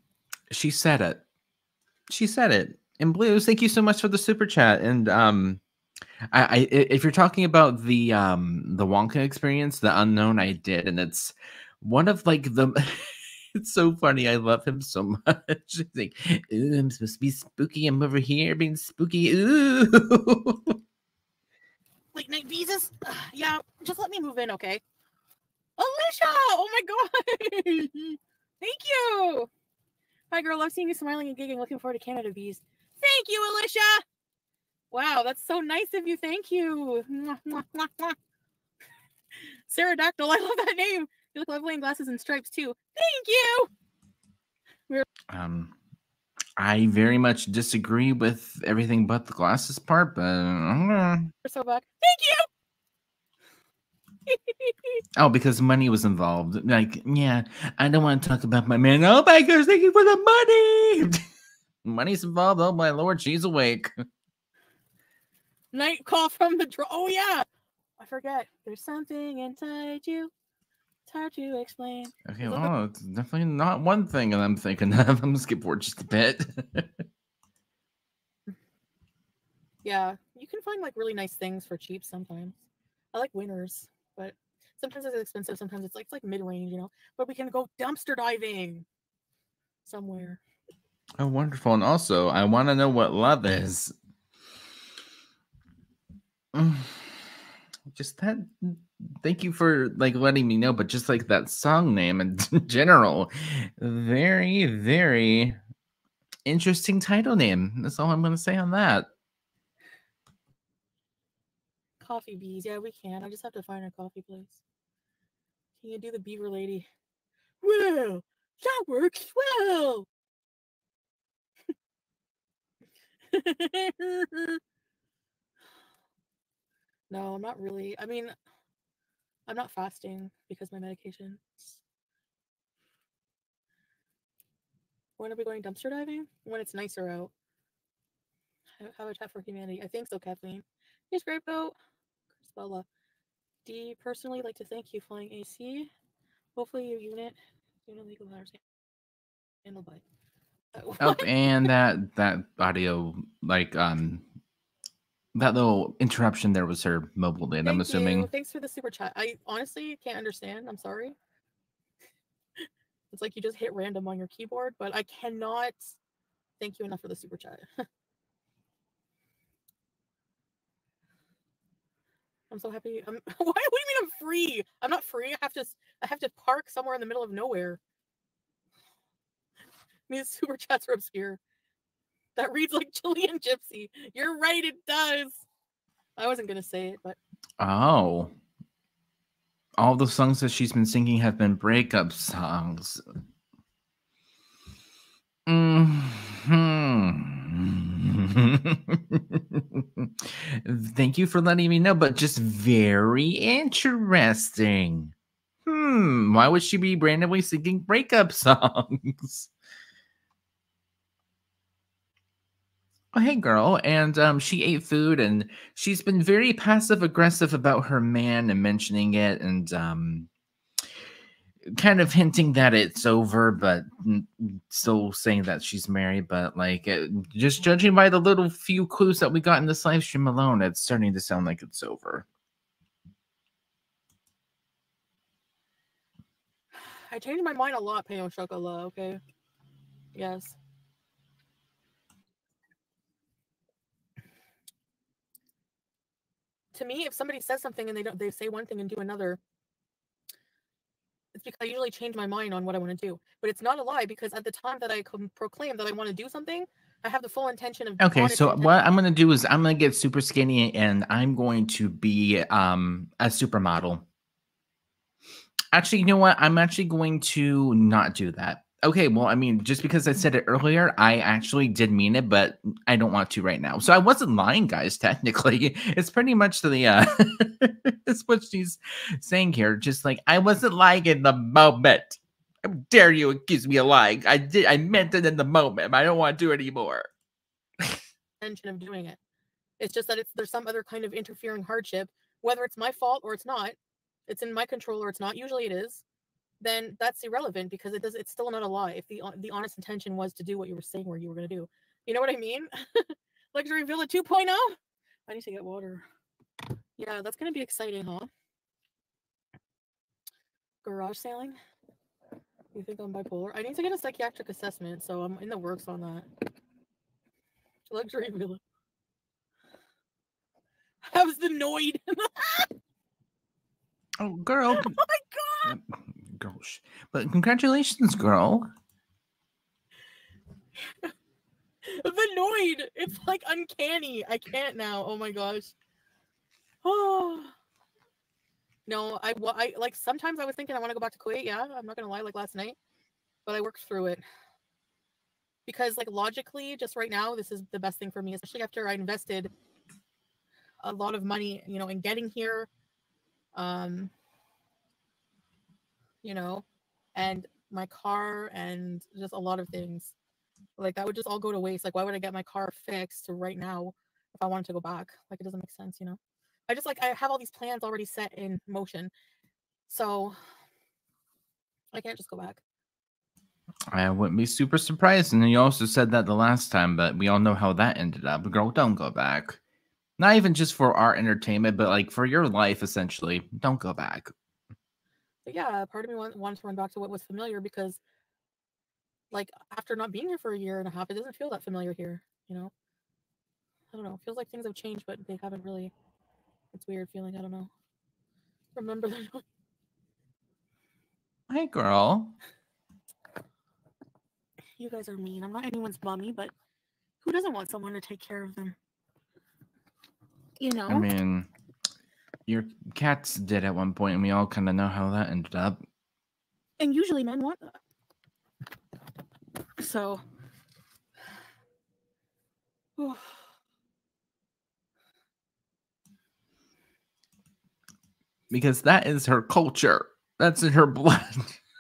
she said it. She said it. And Blues, thank you so much for the super chat. And um, I, I if you're talking about the um the Wonka experience, the unknown, I did, and it's one of like the. It's so funny. I love him so much. Like, ooh, I'm supposed to be spooky. I'm over here being spooky. Ooh. Late night visas. Yeah, just let me move in, okay? Alicia! Oh my god! Thank you! Hi, girl. Love seeing you smiling and giggling. Looking forward to Canada bees. Thank you, Alicia! Wow, that's so nice of you. Thank you. Sarah mwah. I love that name. You look lovely in glasses and stripes too. Thank you. We're- Um, I very much disagree with everything but the glasses part, but uh, We're so back. Thank you. oh, because money was involved. Like, yeah, I don't want to talk about my man. Oh my gosh, thank you for the money. Money's involved. Oh my lord, she's awake. Night call from the draw. Oh yeah. I forget. There's something inside you. It's hard to explain. Okay, well, it's definitely not one thing that I'm thinking of. I'm gonna skip forward just a bit. Yeah, you can find like really nice things for cheap sometimes. I like winners, but sometimes it's expensive. Sometimes it's like it's like mid range, you know. But we can go dumpster diving somewhere. oh, wonderful. And also, I want to know what love is. Just that. Thank you for like letting me know, but just like that song name in general, very, very interesting title name. That's all I'm going to say on that. Coffee bees, yeah, we can. I just have to find a coffee place. Can you do the beaver lady? Well, that works well. no, I'm not really. I mean, I'm not fasting because my medication. When are we going dumpster diving? When it's nicer out. Ha- Habitat for Humanity. I think so, Kathleen. Here's Great Boat. Bella. D personally like to thank you, Flying AC. Hopefully your unit soon illegal hours handled by. Oh, and that that audio, like um, that little interruption there was her mobile data. I'm assuming. you. Thanks for the super chat. I honestly can't understand. I'm sorry. It's like you just hit random on your keyboard, but I cannot thank you enough for the super chat. I'm so happy. I'm, why? What do you mean I'm free? I'm not free. I have to. I have to park somewhere in the middle of nowhere. These super chats are obscure. That reads like Chilean Gypsy. You're right. It does. I wasn't gonna say it, but Oh. All the songs that she's been singing have been breakup songs. Mhm. Thank you for letting me know, but just very interesting. Hmm, why would she be randomly singing breakup songs? Oh, hey girl, and um, she ate food, and she's been very passive aggressive about her man and mentioning it, and um, kind of hinting that it's over, but still saying that she's married. But like, it, just judging by the little few clues that we got in this live stream alone, it's starting to sound like it's over. I changed my mind a lot, Peo Chocolat, okay? Yes. To me, if somebody says something and they don't they say one thing and do another, it's because I usually change my mind on what I want to do. But it's not a lie because at the time that I com- proclaim that I want to do something, I have the full intention of Okay, so what I'm gonna do is I'm gonna get super skinny, and I'm going to be um a supermodel. Actually, you know what? I'm actually going to not do that. Okay, well, I mean, just because I said it earlier, I actually did mean it, but I don't want to right now. So I wasn't lying, guys. Technically, it's pretty much the uh, it's what she's saying here. Just like I wasn't lying in the moment. How dare you accuse me of lying? I did. I meant it in the moment. I don't want to do it anymore. intention of doing it. It's just that it's there's some other kind of interfering hardship, whether it's my fault or it's not. It's in my control or it's not. Usually it is. Then that's irrelevant because it does. It's still not a lie. If the the honest intention was to do what you were saying where you were going to do, you know what I mean? Luxury Villa 2.0. I need to get water. Yeah, that's going to be exciting, huh? Garage sailing. You think I'm bipolar? I need to get a psychiatric assessment, so I'm in the works on that. Luxury Villa. How's the Noid? Oh, girl. oh my god! girl. Sh- But congratulations, girl. The Noid! It's like uncanny. I can't now. Oh my gosh. Oh. No, I, I like sometimes I was thinking I want to go back to Kuwait. Yeah, I'm not gonna lie, like last night, but I worked through it because, like, logically, just right now, this is the best thing for me, especially after I invested a lot of money, you know, in getting here. Um, you know, and my car and just a lot of things. Like that would just all go to waste. Like, why would I get my car fixed right now if I wanted to go back? Like, it doesn't make sense, you know. I just like I have all these plans already set in motion, so I can't just go back. I wouldn't be super surprised. And you also said that the last time, but we all know how that ended up. Girl, don't go back. Not even just for our entertainment, but like for your life, essentially. Don't go back. But yeah, part of me want, wants to run back to what was familiar because, like, after not being here for a year and a half, it doesn't feel that familiar here. You know, I don't know. It feels like things have changed, but they haven't really. It's weird feeling. I don't know. Remember that? Hey, girl. You guys are mean. I'm not anyone's mommy, but who doesn't want someone to take care of them? You know. I mean, your cats did at one point, and we all kind of know how that ended up. and usually men want that. So. Because that is her culture. That's in her blood.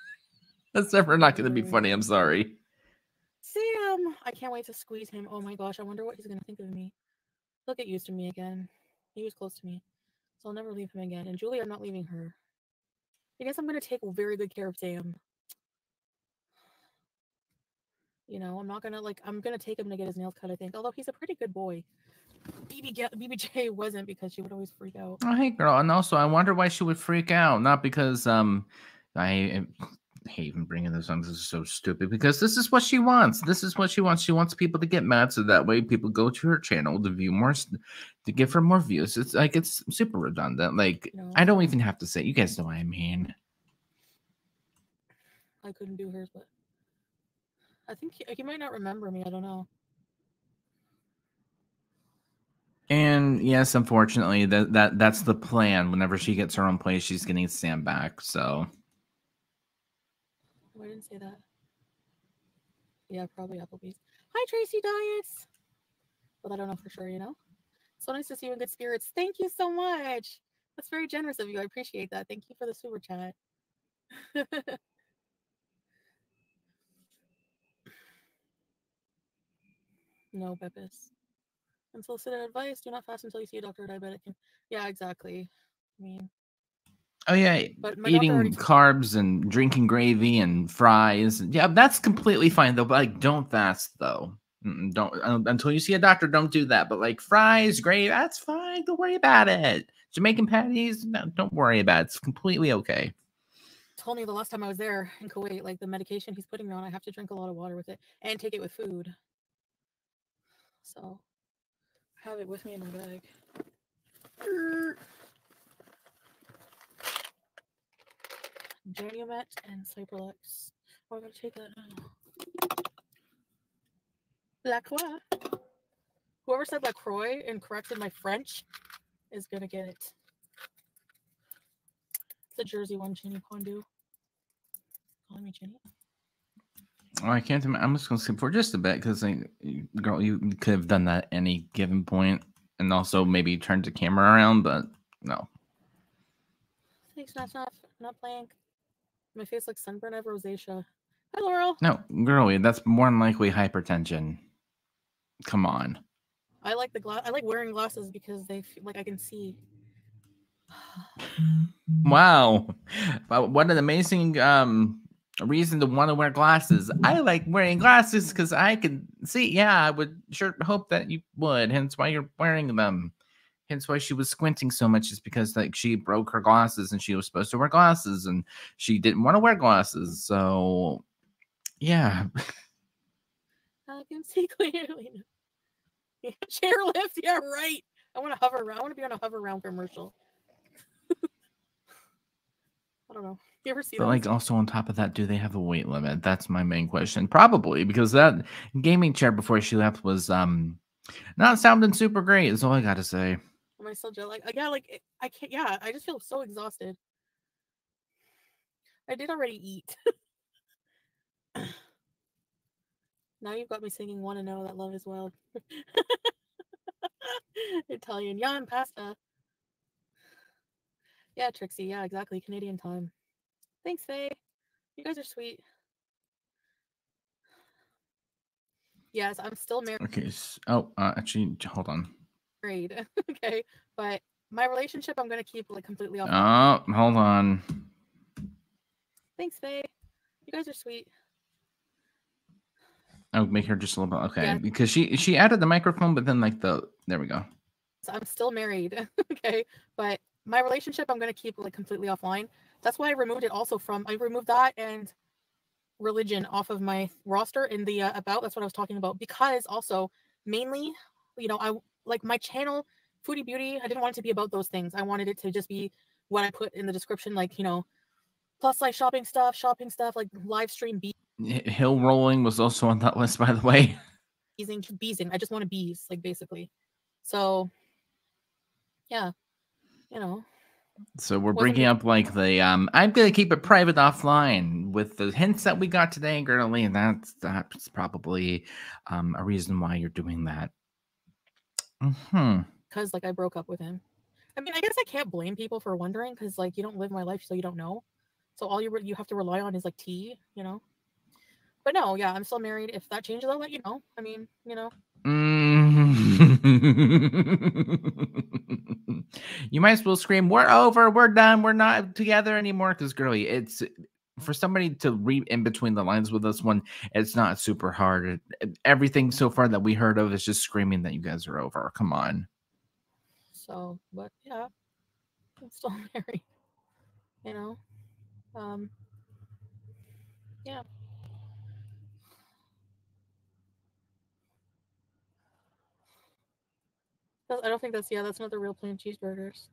That's never not going to be funny. I'm sorry. Sam, I can't wait to squeeze him. Oh my gosh, I wonder what he's gonna think of me. He'll get used to me again. He was close to me, so I'll never leave him again. And Julie, I'm not leaving her. I guess I'm gonna take very good care of Sam. You know, I'm not gonna like. I'm gonna take him to get his nails cut. I think, although he's a pretty good boy. BB BBJ wasn't because she would always freak out. Oh, hey, girl. And also, I wonder why she would freak out. Not because um, I hate even bringing this on. This is so stupid. Because this is what she wants. This is what she wants. She wants people to get mad, so that way people go to her channel to view more, to give her more views. It's like it's super redundant. Like No. I don't even have to say. You guys know what I mean. I couldn't do hers, but I think he, he might not remember me. I don't know. And yes, unfortunately, that that that's the plan. Whenever she gets her own place, she's getting Sam back. So Oh, I didn't say that. Yeah, probably Applebee's. Hi, Tracy Diets. But I don't know for sure, you know? So nice to see you in good spirits. Thank you so much. That's very generous of you. I appreciate that. Thank you for the super chat. no, Beppis. Unsolicited advice do not fast until you see a doctor or diabetic. Yeah, exactly. I mean, oh yeah, eating already carbs and drinking gravy and fries. Yeah, that's completely fine though. But like, don't fast though. Don't uh, until you see a doctor. Don't do that. But like fries, gravy, that's fine. Don't worry about it. Jamaican patties, no, don't worry about it. It's completely okay. told me the last time I was there in Kuwait, like the medication he's putting me on, I have to drink a lot of water with it and take it with food. So I have it with me in my bag. Janumet and Cyberlex. Oh, I gotta take that now. LaCroix. Whoever said LaCroix and corrected my French is gonna get it. It's a Jersey one, Chinny Pondu. Calling me Chinny. Oh, I can't. Imagine. I'm just gonna skip for just a bit because, like, girl, you could have done that at any given point, and also maybe turned the camera around, but no. Thanks, not not not playing. My face looks sunburned. I have rosacea. Hi, Laurel. No, girlie, that's more than likely hypertension. Come on. I like the glass. I like wearing glasses because they feel like I can see. Wow. What an amazing um reason to want to wear glasses. I like wearing glasses because I can see. Yeah, I would sure hope that you would. Hence why you're wearing them. Hence why she was squinting so much is because like she broke her glasses and she was supposed to wear glasses and she didn't want to wear glasses. So yeah. I can see clearly. Yeah, chairlift. Yeah, right. I want to hover around. I want to be on a hover round commercial. I don't know. You ever see But like also on top of that, do they have a weight limit? That's my main question. Probably because that gaming chair before she left was um not sounding super great, is all I gotta say. Still jet lag? Yeah, like it- I can't. Yeah, I just feel so exhausted. I did already eat. now you've got me singing "Wanna Know That Love Is Wild." Italian, and pasta. Yeah, Trixie. Yeah, exactly. Canadian time. Thanks, Faye. You guys are sweet. Yes, I'm still married. Okay. s- Oh, uh, actually, hold on. okay, but my relationship, I'm gonna keep like completely off. Oh, hold on. Thanks, Faye. You guys are sweet. I'll make her just a little bit okay Yeah. because she she added the microphone, but then like the there we go. So I'm still married. okay, but my relationship, I'm gonna keep like completely offline. That's why I removed it also from. I removed that and religion off of my roster in the uh, about. That's what I was talking about because also mainly, you know, I like my channel, Foodie Beauty. I didn't want it to be about those things. I wanted it to just be what I put in the description, like you know, plus like shopping stuff, shopping stuff, like live stream H- Hill rolling was also on that list, by the way. beesing, beesing. I just want to bees, like basically. So, yeah, you know, So we're bringing up like the um. I'm gonna keep it private offline with the hints that we got today, girly. And that's that's probably um a reason why you're doing that. Hmm. because like I broke up with him. I mean, I guess I can't blame people for wondering because like you don't live my life, so you don't know. So all you re- you have to rely on is like tea, you know. But no, yeah, I'm still married. If that changes, I'll let you know. I mean, you know, Mm. you might as well scream, "We're over. We're done. We're not together anymore." Because, girlie, it's for somebody to read in between the lines with this one. It's not super hard. Everything so far that we heard of is just screaming that you guys are over. Come on. so but yeah, I'm still married. You know, um, yeah. I don't think that's yeah. That's not the real plain cheeseburgers.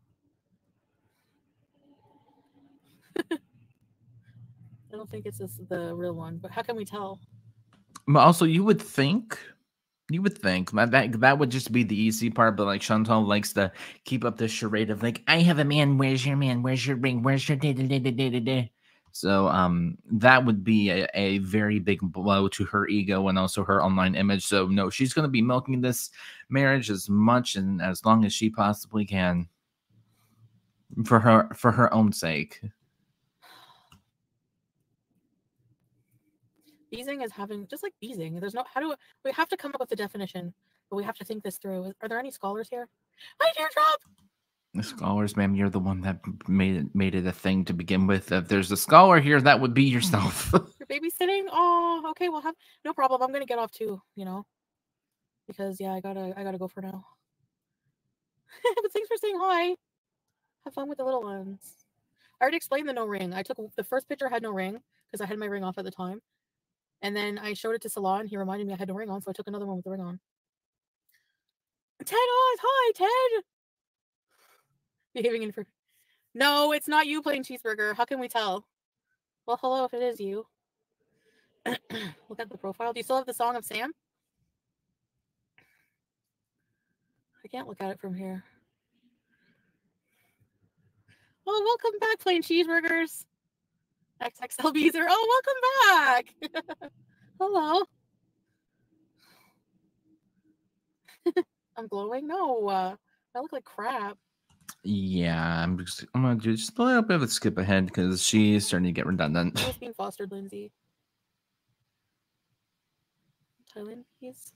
I don't think it's this, the real one, but how can we tell? Also, you would think, you would think that that, that would just be the easy part. But like Chantal likes to keep up this charade of like, I have a man. Where's your man? Where's your ring? Where's your day day day day day day? So um, that would be a, a very big blow to her ego and also her online image. So no, she's going to be milking this marriage as much and as long as she possibly can for her for her own sake. Beezing is having just like beezing. There's no how do we have to come up with a definition, but we have to think this through. Are there any scholars here? My teardrop. The scholars, ma'am, you're the one that made it made it a thing to begin with. If there's a scholar here, that would be yourself. You're babysitting. Oh, okay. Well, have no problem. I'm gonna get off too. You know, because yeah, I gotta I gotta go for now. but thanks for saying hi. Have fun with the little ones. I already explained the no ring. I took the first picture had no ring because I had my ring off at the time, and then I showed it to Salah and he reminded me I had no ring on, so I took another one with the ring on. Ted Oz, hi Ted. Behaving in for. No, it's not you playing cheeseburger. How can we tell? Well, hello if it is you. Look at the profile. Do you still have the Song of Sam? I can't look at it from here. Well, welcome back, plain cheeseburgers. XXL Beezer. Oh, welcome back. Hello. I'm glowing. No, uh, I look like crap. yeah, I'm just I'm gonna do just a little bit of a skip ahead because she's starting to get redundant. Who's being fostered, Lindsay? Thailand, he's.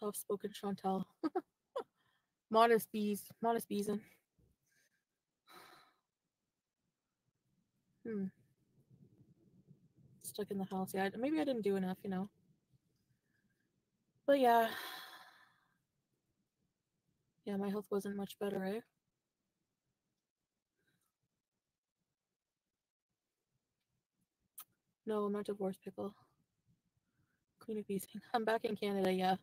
Uh, soft-spoken Chantal. modest bees, modest bees, and hmm. Stuck in the house. Yeah, maybe I didn't do enough, you know. But yeah. Yeah, my health wasn't much better, eh? No, I'm not divorced, pickle. Queen of Bees. I'm back in Canada, yeah.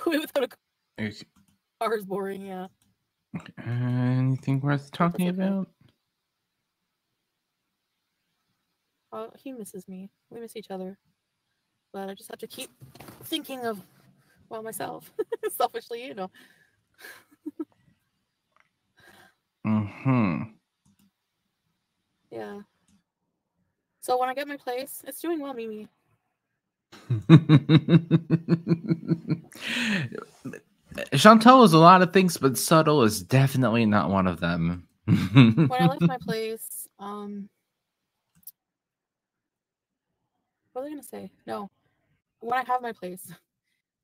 Without a Okay, car is boring, yeah. Anything worth talking about? Uh, he misses me. We miss each other. But I just have to keep thinking of well myself. Selfishly, you know. hmm Yeah. So when I get my place, it's doing well, Mimi. Chantal is a lot of things, but subtle is definitely not one of them. when I left my place, um, what was I gonna say? No, when I have my place,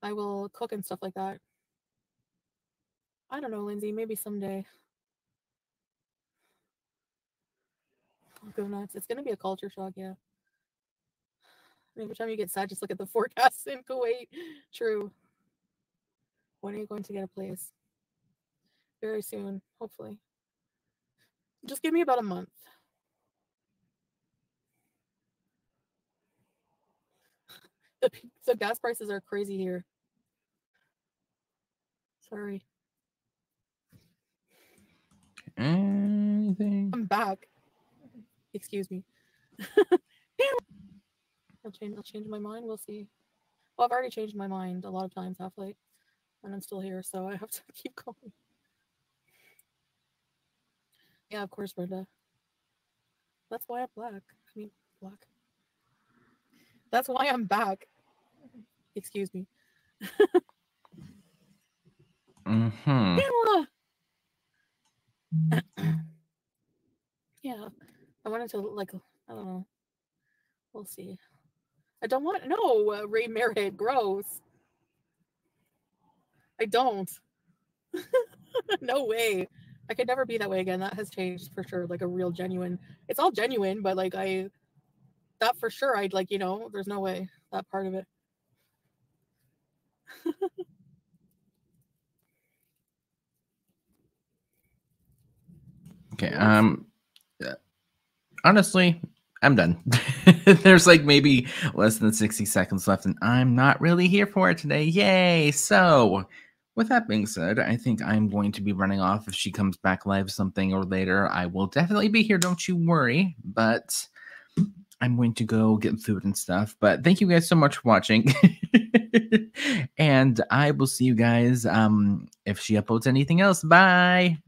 I will cook and stuff like that. I don't know, Lindsay. Maybe someday. I'll go nuts. It's gonna be a culture shock, yeah. Every time you get sad, just look at the forecast in Kuwait. True. When are you going to get a place? Very soon, hopefully. Just give me about a month. The, the gas prices are crazy here. Sorry. Anything? I'm back. Excuse me. I'll change I'll change my mind. We'll see. Well, I've already changed my mind a lot of times half late. And I'm still here, so I have to keep going. Yeah, of course, Brenda. That's why I'm black. I mean black. That's why I'm back. Excuse me. Mm-hmm. Pamela! yeah. I wanted to like I don't know. We'll see. I don't want no uh, Ray Merritt. Gross. I don't. no way. I could never be that way again. That has changed for sure. Like a real genuine. It's all genuine, but like I, that for sure. I'd like you know. There's no way that part of it. Okay. Um. uh, Honestly, I'm done. There's like maybe less than 60 seconds left, and I'm not really here for it today. Yay! So, with that being said, I think I'm going to be running off. If she comes back live something or later, I will definitely be here. Don't you worry. But I'm going to go get food and stuff. But thank you guys so much for watching. and I will see you guys um if she uploads anything else. Bye.